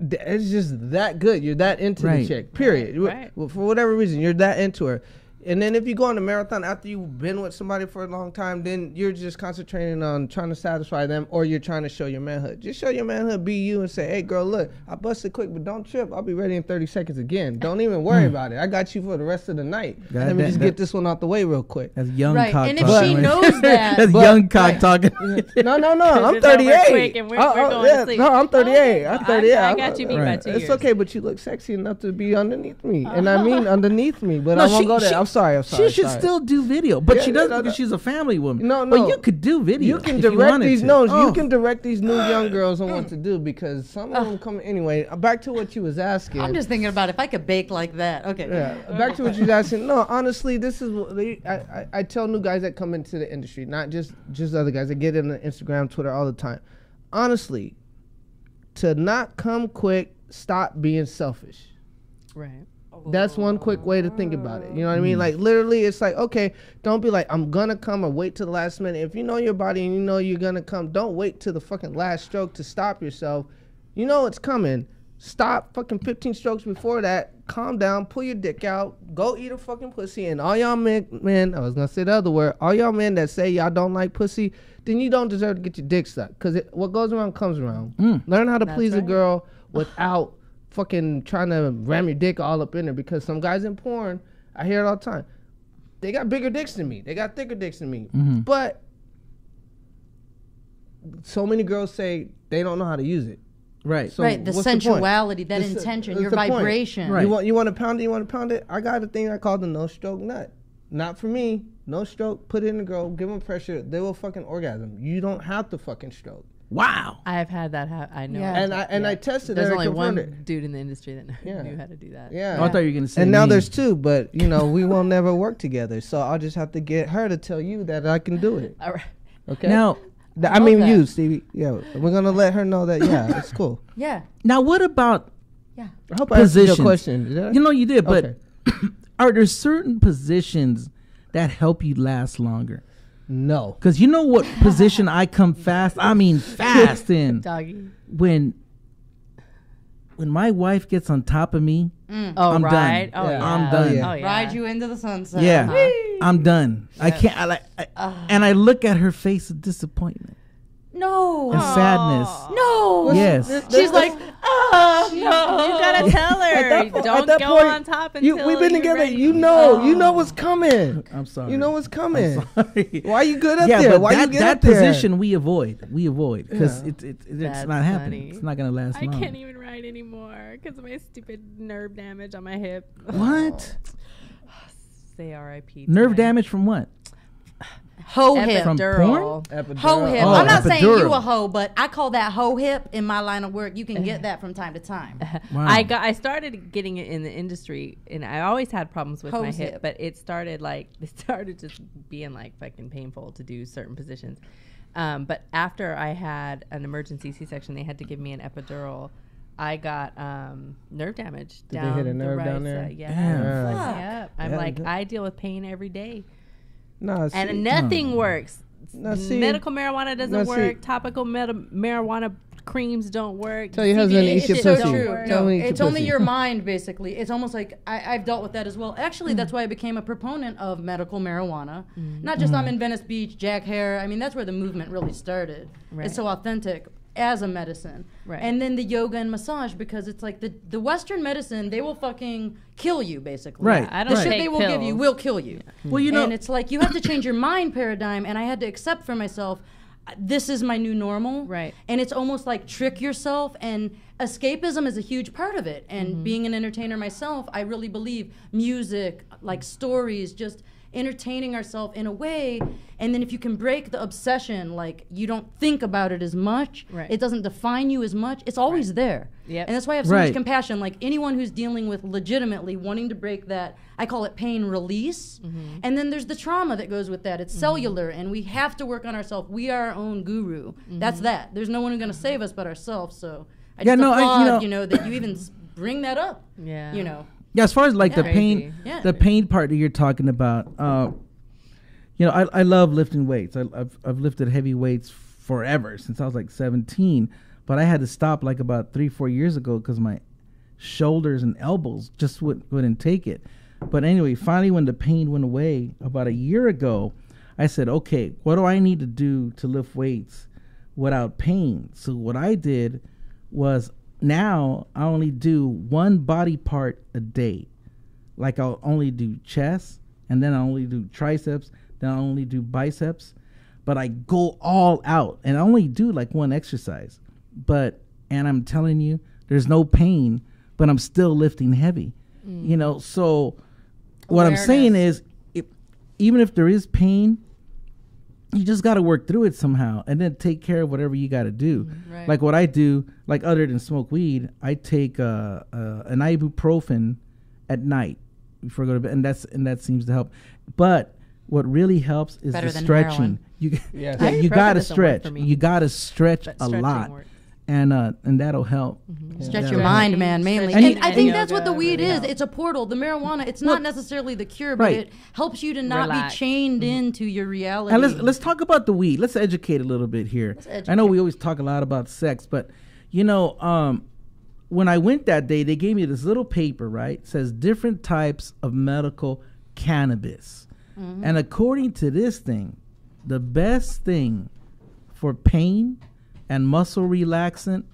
it's just that good. You're that into Right. the chick. Period. Right. well, For whatever reason, you're that into her. And then if you go on a marathon after you've been with somebody for a long time, then you're just concentrating on trying to satisfy them, or you're trying to show your manhood. Just show your manhood, be you, and say, "Hey, girl, look, I busted quick, but don't trip. I'll be ready in 30 seconds again. Don't even worry about it. I got you for the rest of the night. Hmm. That- Let me that- just that- get this one out the way real quick." That's young Right, cock and if talking. she <laughs> knows that- That's But- young cock right. talking. <laughs> <laughs> No, no, no. I'm 38. quick and we're- Oh, we're oh, yeah. No, I'm 38. Okay, I'm 38. I I'm- got you beat by two It's years. okay, but you look sexy enough to be underneath me, and I mean underneath me. But I won't she- go there. She- sorry. I'm sorry. She should sorry. still do video, but Yeah, she doesn't no, because no. she's a family woman. No, no. But no. you could do video. You can if you direct wanted these. to. No, Oh. you can direct these new <sighs> young girls on what to do because some of them come. Anyway, uh, back to what you was asking. I'm just thinking about if I could bake like that. Okay. Yeah, back to what you was asking. No, honestly, this is what they, I, I, I tell new guys that come into the industry, not just just other guys. I get in the Instagram, Twitter all the time. Honestly, to not come quick, stop being selfish. Right. That's one quick way to think about it. You know what I mean? Mm. Like literally, it's like okay, don't be like I'm gonna come or wait till the last minute. If you know your body and you know you're gonna come, don't wait till the fucking last stroke to stop yourself. You know it's coming. Stop fucking 15 strokes before that. Calm down. Pull your dick out. Go eat a fucking pussy. And all y'all men, men, I was gonna say the other word. All y'all men that say y'all don't like pussy, then you don't deserve to get your dick sucked. Cause it, what goes around comes around. Mm. Learn how to That's please a girl <sighs> without fucking trying to ram your dick all up in there Because some guys in porn, I hear it all the time. They got bigger dicks than me. They got thicker dicks than me. Mm-hmm. But so many girls say they don't know how to use it. Right. So right, the what's point? sensuality, that This intention, that's your vibration. Right. You want you want to pound it? You want to pound it? I got a thing I call the no stroke nut. Not for me. No stroke. Put it in the girl. Give them pressure. They will fucking orgasm. You don't have to fucking stroke. Wow. I've had that. Ha- I know. Yeah. And I and I tested. There's it. I only one it. dude in the industry that Yeah. knew how to do that. Yeah. Oh, I thought you were gonna say. and now there's two, but you know we will never work together. So I'll just have to get her to tell you that I can do it. All right. Okay. now. Th- I love mean that. you, Stevie. Yeah, we're gonna let her know that. Yeah, it's cool. <laughs> Yeah. Now, what about Yeah. I hope I answered your a question. Did I? you know you did, but Okay. <clears throat> are there certain positions that help you last longer? No. Because you know what position I come fast. I mean <laughs> fast in Doggy. when when my wife gets on top of me. Oh, I'm done. Oh, Yeah. yeah. I'm done. yeah. Oh, yeah. Ride you into the sunset. Yeah, Uh-huh. I'm done. I can't. I like, I, and I look at her face of disappointment No. and sadness. No. Yes. She's like, oh, no. You gotta tell her. that po- Don't that go point, on top until You, we've been you're together. ready. You know, you know what's coming. I'm sorry. You know what's coming. Sorry. Why are you good up yeah, there? but Why that, you get that up there? position we avoid. We avoid because Yeah. it, it, it's That's not happening. funny. It's not gonna last I long. can't even ride anymore because of my stupid nerve damage on my hip. What <sighs> Say R.I.P. nerve damage from what? Hoe hip. From Epidural. Epidural. Hoe hip. Oh, I'm not saying you epidural. a hoe, but I call that hoe hip in my line of work. You can get that from time to time. <laughs> Wow. I got I started getting it in the industry and I always had problems with my hip, hip. but it started like <laughs> it started just being like fucking painful to do certain positions. Um, but after I had an emergency C section, they had to give me an epidural. I got um, nerve damage. they down hit a the nerve right down there? side. Yeah. Damn. Like, Fuck. yep. I'm Yeah, like I deal with pain every day, Nah, see, and nothing works. Now, see- Medical marijuana doesn't now, work. Topical meta- marijuana creams don't work. Tell your husband to eat your shit pussy. True. work. No, it's your only pussy. your <laughs> mind, <laughs> <laughs> basically. It's almost like I, I've dealt with that as well. Actually, Hmm. that's why I became a proponent of medical marijuana. Not just Hmm. I'm in Venice Beach, Jack Herer. I mean, that's where the movement really started. Right. It's so authentic as a medicine. Right. And then the yoga and massage because it's like the, the Western medicine, they will fucking kill you, basically. Right. I The don't right. shit they will give you will kill you. Well, you know, and it's like you have to change your mind paradigm, and I had to accept for myself. This is my new normal, Right. And it's almost like trick yourself, and escapism is a huge part of it. And Mm-hmm. being an entertainer myself, I really believe music, like stories, just entertaining ourselves in a way. And then if you can break the obsession, like you don't think about it as much, Right. it doesn't define you as much. It's always there, Yep. and that's why I have so Right. much compassion. Like anyone who's dealing with legitimately wanting to break that, I call it pain release. Mm-hmm. And then there's the trauma that goes with that. It's cellular, and we have to work on ourselves. We are our own guru. That's Mm-hmm. that. There's no one who's going to save us but ourselves. So I Yeah, just no, I- you applaud, know- you know, that you even bring that up. Yeah. You know. Yeah, as far as like Yeah. the pain, Yeah. the pain part that you're talking about, uh, you know, I, I love lifting weights. I, I've I've lifted heavy weights forever since I was like 17, but I had to stop like about three four years ago because my shoulders and elbows just wouldn't wouldn't take it. But anyway, finally when the pain went away about a year ago, I said, okay, what do I need to do to lift weights without pain? So what I did was now I only do one body part a day. Like I'll only do chest and then I only do triceps, then I only do biceps, but I go all out and I only do like one exercise. But and I'm telling you, there's no pain, but I'm still lifting heavy. You mm. know, so what I'm saying is if, even if there is pain, you just got to work through it somehow and then take care of whatever you got to do. Right. Like what I do, like other than smoke weed, I take uh, uh, an ibuprofen at night before I go to bed, and that's and that seems to help. But what really helps is Better the stretching. heroin. You Yes. yeah, <laughs> you got to stretch. You got to stretch But a lot, works. And uh, and that'll help. Stretch Yeah. your mind, man, mainly. Stretching And, I and think yoga that's what the weed is. helps. It's a portal. The marijuana, it's Well- not necessarily the cure, but Right. it helps you to not Relax. be chained into your reality. And let's let's talk about the weed. Let's educate a little bit here. I know we always talk a lot about sex, but you know, um, when I went that day, they gave me this little paper, right? It says different types of medical cannabis. And according to this thing, the best thing for pain and muscle relaxant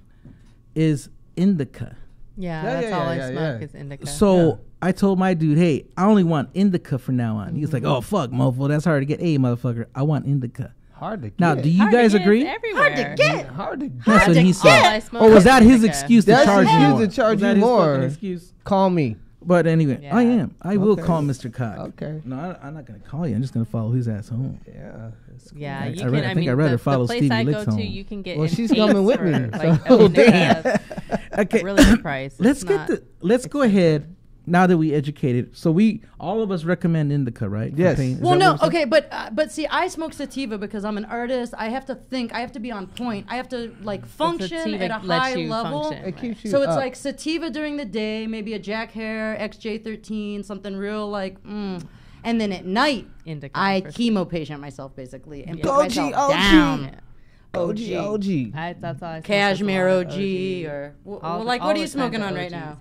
is indica. Yeah, Yeah, that's yeah, all yeah, I yeah, smoke yeah. is indica. So I told my dude, hey, I only want indica from now on. He's like, mm-hmm. oh, fuck, mofo, that's hard to get. Hey, motherfucker, I want indica. Hard to get. Now, do you Hard to guys get, agree? it's everywhere. Hard to get. That's what to he get. said. All Or was that his indica. excuse to That's charge his you excuse to charge you more. excuse? Call me. But anyway, I am. I will call Mr. Cock. Okay. No, I, I'm not going to call you. I'm just going to follow his ass home. Yeah. it's Yeah, I- you I can. I I, think mean, I'd rather the, follow the place Stevie I Licks go to, home. you can get. Well, in she's coming with me, Like, so <laughs> I mean, oh, damn. <laughs> Okay. really good price. <laughs> let's It's get the. Let's go ahead. Now that we educated, so we all of us recommend indica, right? for Yes. Well, no, what we're saying? okay, but uh, but see, I smoke sativa because I'm an artist. I have to think. I have to be on point. I have to like function at a lets high you level. function. It keeps you. So it's up. like sativa during the day, maybe a Jack Herer, XJ13, something real like, mm. and then at night, Indica I for chemo patient myself basically and Yeah. put OG, myself OG. down. Yeah. OG. OG. I, that's all I smoke Cashmere lot of OG, or w- All well, like all what are you smoking on right OGs. now?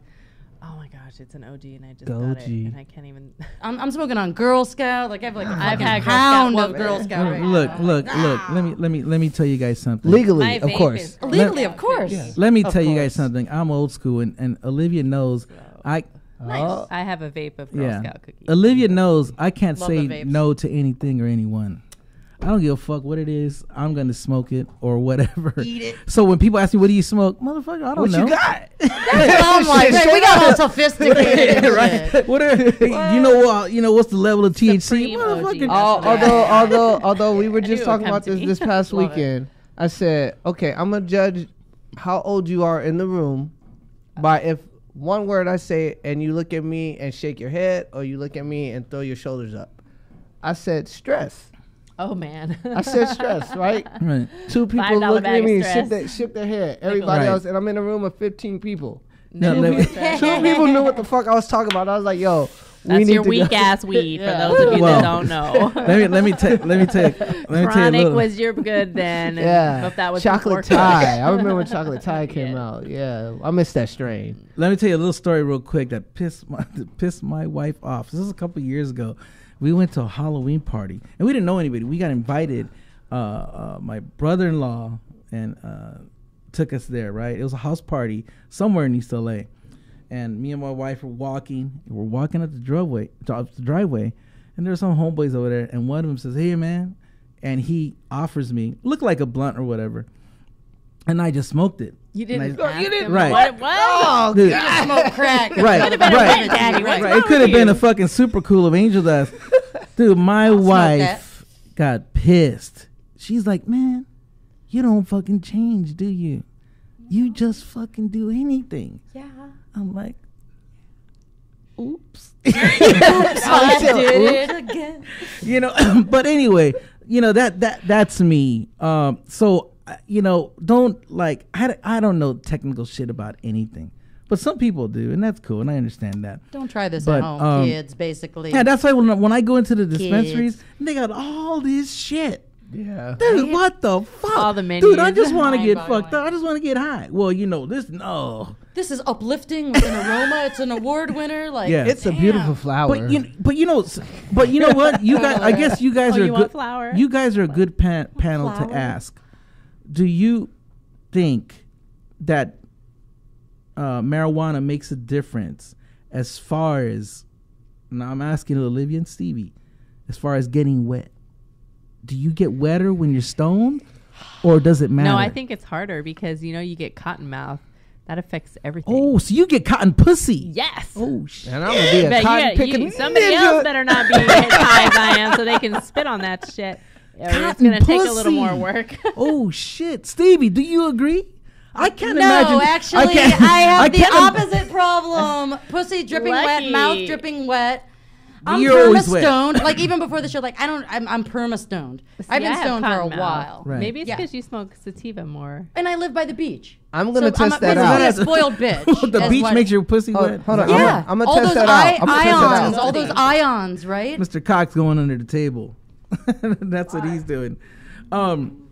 Oh my gosh, it's an OG, and I just The got it, and I can't even. <laughs> I'm, I'm smoking on Girl Scout. Like I have like <gasps> a I've fucking had Girl Scout pound of Girl Scout right look, now. look, look. Let me let me let me tell you guys something. Legally, My of vape course. is- Legally, of course. Let me Of tell you guys course. something. I'm old school, and, and Olivia knows. I Oh, I have a vape of Girl yeah. Scout cookies. Olivia knows I can't Love say vapes. no to anything or anyone. I don't give a fuck what it is. I'm gonna smoke it or whatever. Eat it. So when people ask me, "What do you smoke?" Motherfucker, I don't what know. you got? <laughs> I'm like, hey, we got all sophisticated. <laughs> right? What are, you know what? You know what's the level of THC? Supreme OG. Motherfucker. Al- That's what I although, although, although we were just knew it would talking about this me. this <laughs> past Love it. weekend, I said, okay, I'm gonna judge how old you are in the room by if one word I say and you look at me and shake your head, or you look at me and throw your shoulders up. I said stress. Oh man. I said stress, <laughs> right? Right. Two people $5 look at me and stress. shake their, shake their head. Everybody Right. else, and I'm in a room of 15 people. No, Two, people, <laughs> two people knew what the fuck I was talking about. I was like, yo, we That's need your to weak go. ass weed. Yeah. For those of you Well, that don't know. <laughs> let me let me take let me take let me tell you a Chronic little. was your good then. and Yeah, If that was chocolate Thai. I remember when chocolate Thai came Yeah. out. Yeah, I missed that strain. Let me tell you a little story real quick that pissed my that pissed my wife off. This is a couple years ago. We went to a Halloween party and we didn't know anybody. We got invited. Uh, uh, my brother-in-law and uh, took us there. Right, it was a house party somewhere in East LA, and me and my wife were walking. We're walking up the driveway, up the driveway, and there's some homeboys over there, and one of them says, "Hey, man," and he offers me look like a blunt or whatever, and I just smoked it. You didn't. ask you didn't- Right. What? what? Oh, Dude, <laughs> Smoke crack. right, Could've been a right, daddy. What's right. It could have been a fucking super cool of angel dust. <laughs> Dude, my smoke wife got pissed. She's like, man, you don't fucking change, do you? You just fucking do anything. Yeah. I'm like, oops. <laughs> I did it again. you know, <clears throat> but anyway, you know that that that's me. Um, so you know, don't like I, I don't know technical shit about anything, but some people do, and that's cool, and I understand that. Don't try this But, at home, um, kids. Basically. Yeah, that's why when, when I go into the dispensaries, they got all this shit. Yeah. Dude, what the fuck? All the Dude, I just want to get fucked up. I just want to get high. Well, you know, this, no. this is uplifting with an aroma. It's an award winner. Like Yeah. It's a beautiful flower. But you, but you know, but you know what? You <laughs> guys, I guess you guys Oh, are you a want good. flour? You guys are a good pan, panel Flour? to ask. Do you think that uh, marijuana makes a difference as far as? Now I'm asking Olivia and Stevie, as far as getting wet. Do you get wetter when you're stoned, or does it matter? No, I think it's harder because you know you get cotton mouth. That affects everything. Oh, so you get cotton pussy? yes. Oh shit. and I'm gonna be a But you cotton got- picking you- somebody ninja. else better not be as high as I am, so they can spit on that shit. Or it's gonna take a little more work. <laughs> oh shit, Stevie, do you agree? I can't No, imagine. actually, I, <laughs> can't- have I the can't im- opposite problem. <laughs> Pussy dripping wet, mouth dripping wet. I'm You're perma stoned. like even before the show, like I don't. I'm, I'm perma stoned. I've been stoned for a mouth. while, Right. Maybe it's Yeah. because you smoke sativa more. and I live by the beach. I'm gonna so I'm test a, that basically out. a spoiled bitch. the beach makes your pussy Hold- wet. hold on, Is I'm Yeah, gonna- I'm gonna all test those that I- out. I'm gonna test that ions, out. all those ions, right? Mr. Cock going under the table. <laughs> That's what he's doing. Um,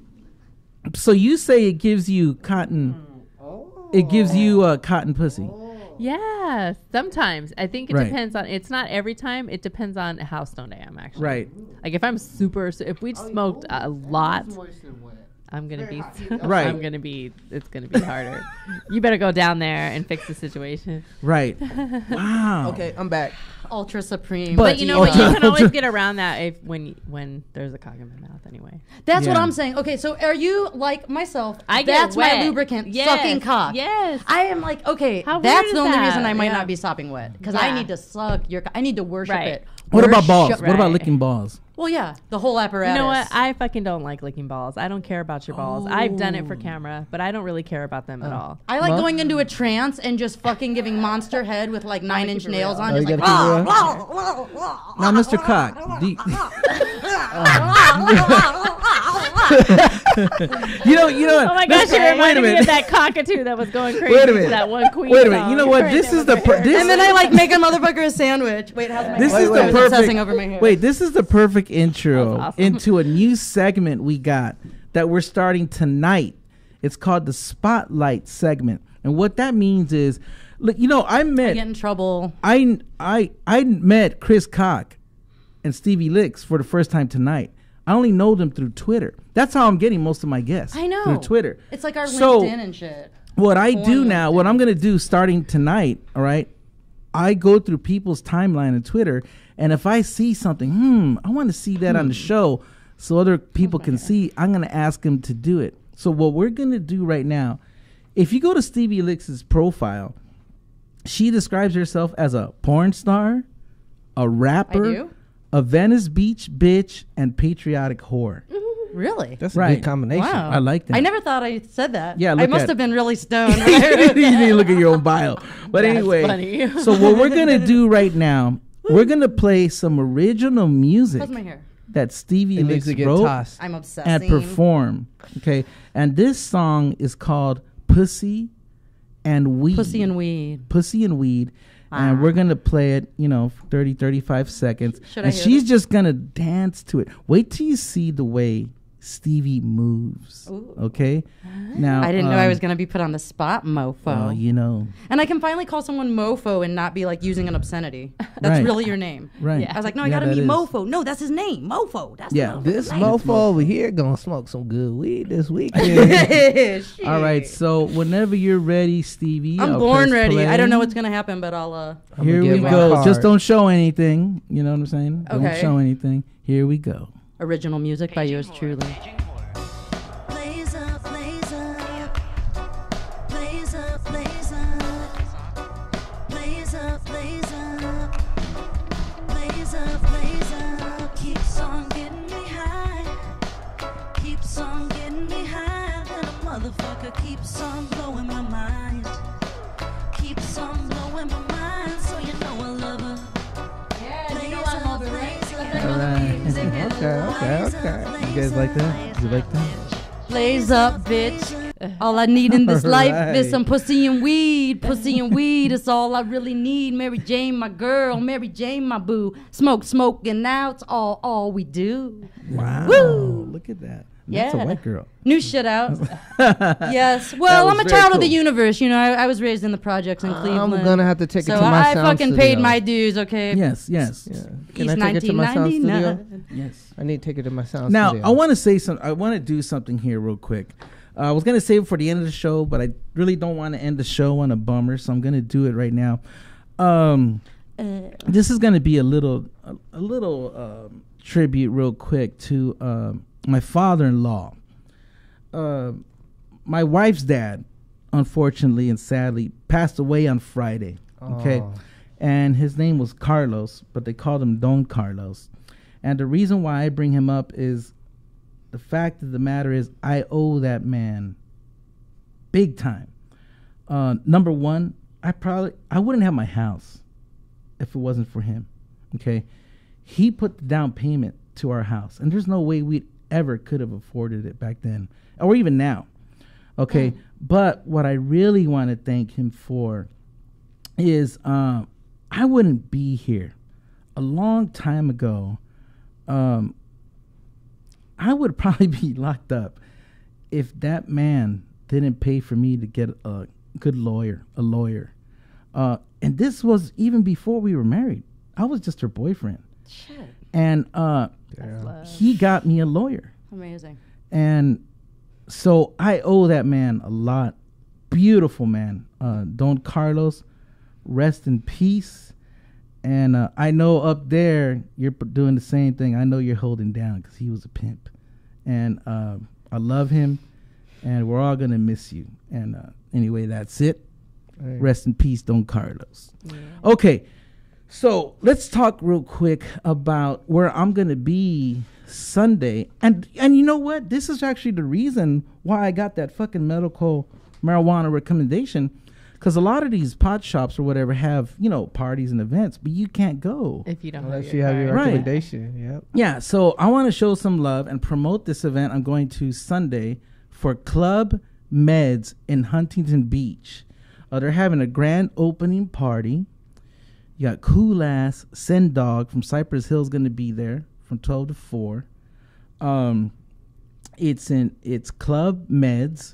so you say it gives you cotton it gives you uh, cotton pussy. Yeah, sometimes. I think it Right. depends on. It's not every time. It depends on how stoned I am. Actually, Right. Like if I'm super, if we smoked a lot, I'm gonna be. <laughs> Right. I'm gonna be. It's gonna be harder. you better go down there and fix the situation. Right. <laughs> Wow. Okay, I'm back. Ultra Supreme. But- But you know what? You can always <laughs> get around that if when when there's a cock in my mouth anyway. That's what I'm saying. Okay, so are you like myself? I get that's my lubricant, Yes, sucking cock. yes. I am like, okay, How that's the only that? reason I might Yeah. not be sopping wet because I need to suck your. I need to worship Right. it. What about balls? Worship- What about licking balls? Well, yeah, the whole apparatus. You know what? I fucking don't like licking balls. I don't care about your balls. I've done it for Oh. camera, but I don't really care about them at all. I like Well- going into a trance and just fucking giving monster head with like nine inch nails real. on, Oh, just like. gotta it "Ah, real? blah, blah, blah." Now, Mr. Cock, do you, <laughs> <laughs> you know, you know. Oh my gosh, you wait a reminded me of that cockatoo that was going crazy Wait a to minute. that one queen. Wait a minute. You know what? This is the her per- this And then I like make a motherfucker a sandwich. Wait, how's my This is the perfect. obsessing over my hair. Wait, this is the perfect intro awesome. into a new segment we got that we're starting tonight. It's called the Spotlight segment, and what that means is, look, you know, I I met get in trouble. I I I met Chris Cock and Stevie Lix for the first time tonight. I only know them through Twitter. That's how I'm getting most of my guests. I know. through Twitter. It's like our So- LinkedIn and shit. What I do now, LinkedIn. what I'm gonna do starting tonight, all right, I go through people's timeline on Twitter, and if I see something, hmm, I want to see that Hmm. on the show, so other people can see. I'm gonna ask them to do it. So what we're gonna do right now, if you go to Stevie Lix' profile, she describes herself as a porn star, a rapper, a Venice Beach bitch, and patriotic whore. <laughs> Really? That's a Right. good combination. Wow. I like that. I never thought I said that. Yeah, I must at- have been really <laughs> stoned. I you need to look at your own bio. But That's anyway, funny. so what we're gonna <laughs> do right now, we're gonna play some original music How's my hair? that Stevie It Licks needs to get wrote tossed. I'm obsessed. and perform. Okay, and this song is called "Pussy and Weed." Pussy and weed. Pussy and Weed. And ah. we're gonna play it, you know, 30, 35 seconds. Should I and hear she's this? just gonna dance to it. Wait till you see the way Stevie moves. Okay. Now I didn't know I um, was going to be put on the spot, mofo. Well, you know, and I can finally call someone mofo and not be like using an obscenity. <laughs> That's Right. really your name. right? Yeah. I was like, no, I Yeah, got to that meet is. mofo. No, that's his name. Mofo. That's Yeah. the This mofo. mofo over here gonna smoke some good weed this <laughs> weekend. All right, so whenever you're ready, Stevie, I'm born press ready. I don't know what's going to happen, but I'll. uh I'ma Here we go. card. Just don't show anything. You know what I'm saying? Don't show anything. Here we go. Original music by yours truly. Okay, okay, okay. You guys like that? You like that? Blaze up, bitch. All I need in this <laughs> life is some pussy and weed. Pussy and weed is all I really need. Mary Jane, my girl. Mary Jane, my boo. Smoke, smoke, and now it's all, all we do. Wow. Woo. Look at that. That's a Yeah. white girl. New shit out. <laughs> yes. Well, I'm a very child of the universe. You know, I, I was raised in the projects in Cleveland. I'm gonna have to take so it to my I sound fucking studio. paid my dues, okay? Yes, yes, Yeah. Can East I take it to my sound studio? yes. I need to take it to my sound Now studio. I want to say some. I want to do something here real quick. Uh, I was gonna save it for the end of the show, but I really don't want to end the show on a bummer, so I'm gonna do it right now. Um, this is gonna be a little, a, a little um, tribute, real quick, to um, my father-in-law. Uh, my wife's dad, unfortunately and sadly, passed away on Friday. Okay, Oh. and his name was Carlos, but they called him Don Carlos. And the reason why I bring him up is the fact of the matter is I owe that man big time. Uh, number one, I probably I wouldn't have my house if it wasn't for him. Okay, he put the down payment to our house, and there's no way we ever could have afforded it back then, or even now. Okay, but what I really want to thank him for is um, I wouldn't be here a long time ago. Um, I would <laughs> probably be locked up if that man didn't pay for me to get a good lawyer, a lawyer. Uh, and this was even before we were married. I was just her boyfriend. Shit. And uh, he got me a lawyer. Amazing. And so I owe that man a lot. Beautiful man. Uh, Don Carlos, rest in peace. And uh, I know up there you're p- doing the same thing. I know you're holding down because he was a pimp. And uh, I love him. And we're all going to miss you. And uh, anyway, that's it. Hey. Rest in peace, Don Carlos. Okay, so let's talk real quick about where I'm gonna be Sunday, and and you know what? This is actually the reason why I got that fucking medical marijuana recommendation, because a lot of these pot shops or whatever have you know parties and events, but you can't go. If you don't Unless have you have your card. Right. recommendation. Yep. Yeah, so I want to show some love and promote this event. I'm going to Sunday for Club Meds in Huntington Beach. Uh, they're having a grand opening party. You got Cool Ass Sen Dog from Cypress Hills going to be there from 12 to 4. Um, it's in it's Club Meds.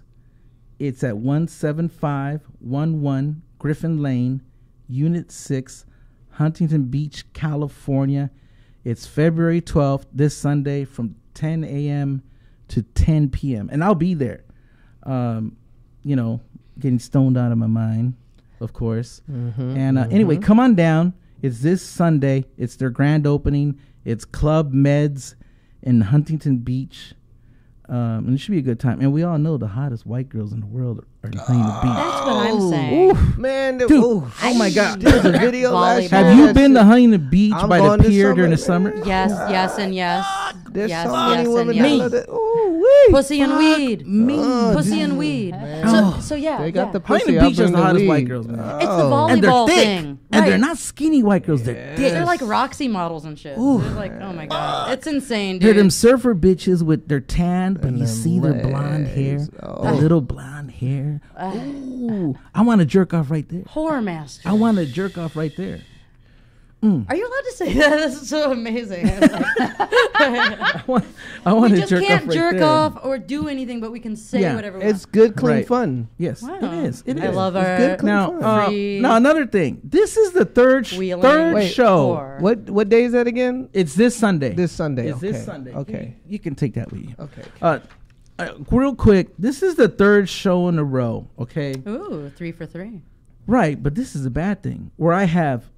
It's at 17511 Griffin Lane, Unit 6, Huntington Beach, California. It's February 12th, this Sunday from 10 a.m. to 10 p.m. And I'll be there. Um, you know, getting stoned out of my mind, of course. Mm-hmm. And uh, anyway, come on down. It's this Sunday. It's their grand opening. It's Club Meds in Huntington Beach. Um, and it should be a good time. And we all know the hottest white girls in the world are in the Beach. That's what I'm saying. Man, the, Dude, ooh, oh my God. There's a video last year Have you been to Huntington Beach I'm by the this pier during the summer. summer? Yes, yes, and yes. There's yes, so yes, many and women yes. that love that. Ooh, wee. Pussy and weed. Oh, Me. Pussy and weed. Man. So, oh, so yeah. They got yeah. the pussy. Huntington Beach has bring the the hottest white girls, man. Oh. It's the Oh. volleyball And they're thick. thing. And they're not skinny white girls. They're Yeah. thick. They're like Roxy models and shit. Ooh. They're like, oh my god, it's insane, dude. They're them surfer bitches with their tan, but And you them see their blonde hair, legs. the Oh. little blonde hair. Ooh, I want to jerk off right there. Horror master. I want to jerk off right there. Are you allowed to say <laughs> that? This is so amazing. <laughs> I want, I want we to just jerk can't off right jerk there. off or do anything, but we can say Yeah. whatever we It's want. good, clean Right. fun. Yes, Wow. it is. It is. I love It's our good, clean now, fun. uh, now another thing. This is the third sh- wheeling third Wait, show. whore. What what day is that again? It's this Sunday. This Sunday. It's okay. this Sunday. Okay. You, you can take that with you. Okay. Uh, uh, real quick, this is the third show in a row. Okay. Ooh, three for three. Right, but this is a bad thing where I have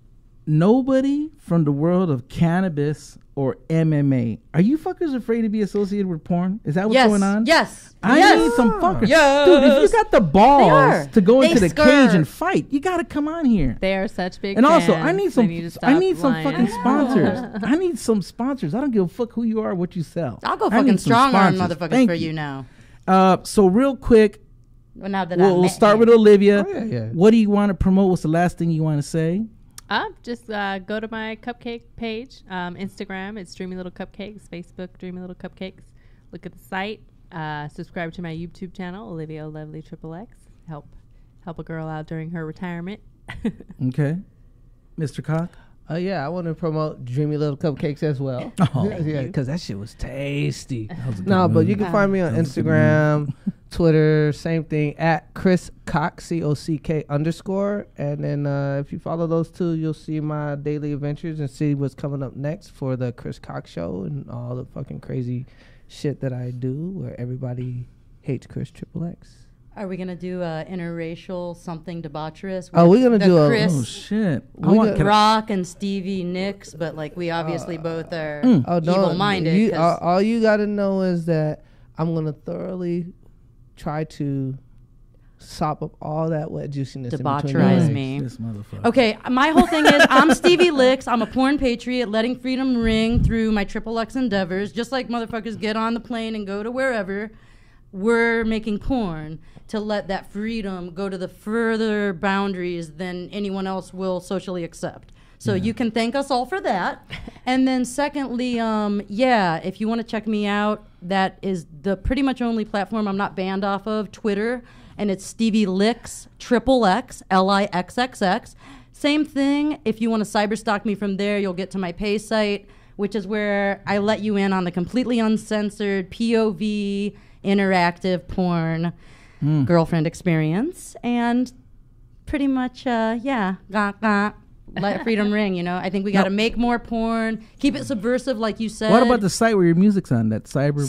nobody from the world of cannabis or MMA. Are you fuckers afraid to be associated with porn? Is that what's yes. going on? Yes. I yes. need some fuckers. Yes. Dude, if you got the balls to go They into the skirt. cage and fight, you got to come on here. They are such big And also. I need some. need I need some lying. fucking sponsors. <laughs> I need some sponsors. I don't give a fuck who you are, or what you sell. I'll go I fucking need strong arm motherfuckers Thank for you now. Uh, so real quick, Well, now that we'll, I'm we'll start you. with Olivia. Oh, yeah, yeah. What do you want to promote? What's the last thing you want to say? Uh, just uh, go to my cupcake page. Um, Instagram, it's Dreamy Little Cupcakes. Facebook, Dreamy Little Cupcakes. Look at the site. Uh, subscribe to my YouTube channel, Olivia Lovely Triple X. Help help a girl out during her retirement. <laughs> Okay, Mr. Cock. Uh, yeah, I want to promote Dreamy Little Cupcakes as well. <laughs> Oh. yeah, because that shit was tasty. was a good No, but you can find me on That was a good Instagram, <laughs> Twitter, same thing at Chris Cock C O C K underscore, and then uh, if you follow those two, you'll see my daily adventures and see what's coming up next for the Chris Cock show and all the fucking crazy shit that I do, where everybody hates Chris Triple X. Are we gonna do uh, interracial something debaucherous? Oh, we're gonna the do a- Chris Oh shit! I We want. got- can I- Rock and Stevie Nicks, but like we obviously both are Oh no, evil-minded. You, 'cause- all, all you got to know is that I'm gonna thoroughly try to sop up all that wet juiciness. in between your Debaucherize legs. me. This motherfucker. Okay, my whole thing is I'm Stevie Lix. I'm a porn patriot, letting freedom ring through my triple X endeavors. Just like motherfuckers get on the plane and go to wherever, we're making porn to let that freedom go to the further boundaries than anyone else will socially accept. So you can thank us all for that. <laughs> and then secondly, um, yeah, if you want to check me out, that is the pretty much only platform I'm not banned off of, Twitter and it's Stevie Lix triple X L I X X X. Same thing. If you want to cyber stalk me from there, you'll get to my pay site, which is where I let you in on the completely uncensored POV interactive porn. Mm. girlfriend experience, and pretty much, uh, yeah, gah, gah, let freedom ring. You know, I think we got to Now- make more porn, keep it subversive, like you said. What about the site where your music's on? That cyber.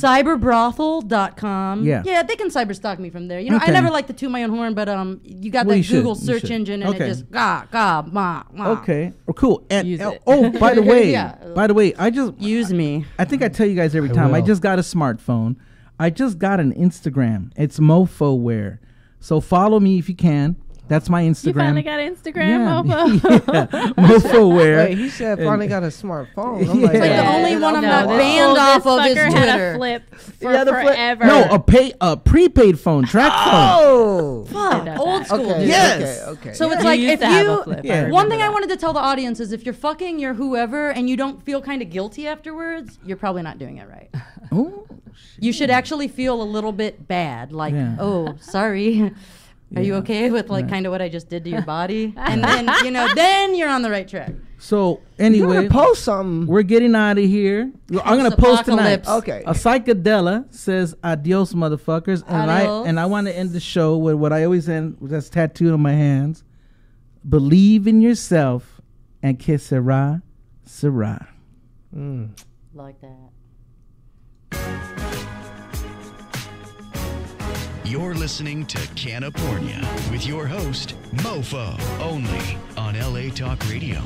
cyberbrothel.com. Yeah. Yeah, they can cyberstalk me from there. You know, Okay. I never like to toot my own horn, but um you got Well, that you. Google You search engine and Okay. it just gah gah ma ma. Okay. Oh, cool. And Use oh, it. oh, by the <laughs> way, Yeah. by the way, I just Use me. I think I tell you guys every I time. I will. just got a smartphone. I just got an Instagram. It's MofoWear. So follow me if you can. That's my Instagram. You finally got Instagram, yeah. mofo. <laughs> yeah. <laughs> MofoWear. Wait, he said And- finally got a smartphone. I'm <laughs> Yeah. like, like the only one I'm no, not banned off this of his fucker had Twitter. a flip for Yeah, the flip- forever. No, a pay a prepaid phone, track oh! phone. Oh. Fuck, that old school. Okay. Yes. Okay. Okay. So it's like used if to have a you Yeah. one thing I wanted to tell the audience is if you're fucking your whoever and you don't feel kind of guilty afterwards, you're probably not doing it right. Ooh. You should actually feel a little bit bad, like, Yeah. oh, sorry. Are you okay <laughs> with like Right. kind of what I just did to your <laughs> body? and then you know, <laughs> then you're on the right track. So You anyway, gotta post something. we're getting out of here. I'm gonna post tonight. Post-apocalypse. Okay. A psychedella says adios, motherfuckers, and Adios. I and I want to end the show with what I always end with that's tattooed on my hands. Believe in yourself and kiss Sarah, Sarah. Mm. Like that. You're listening to CannaPornia with your host, Mofo, only on LA Talk Radio.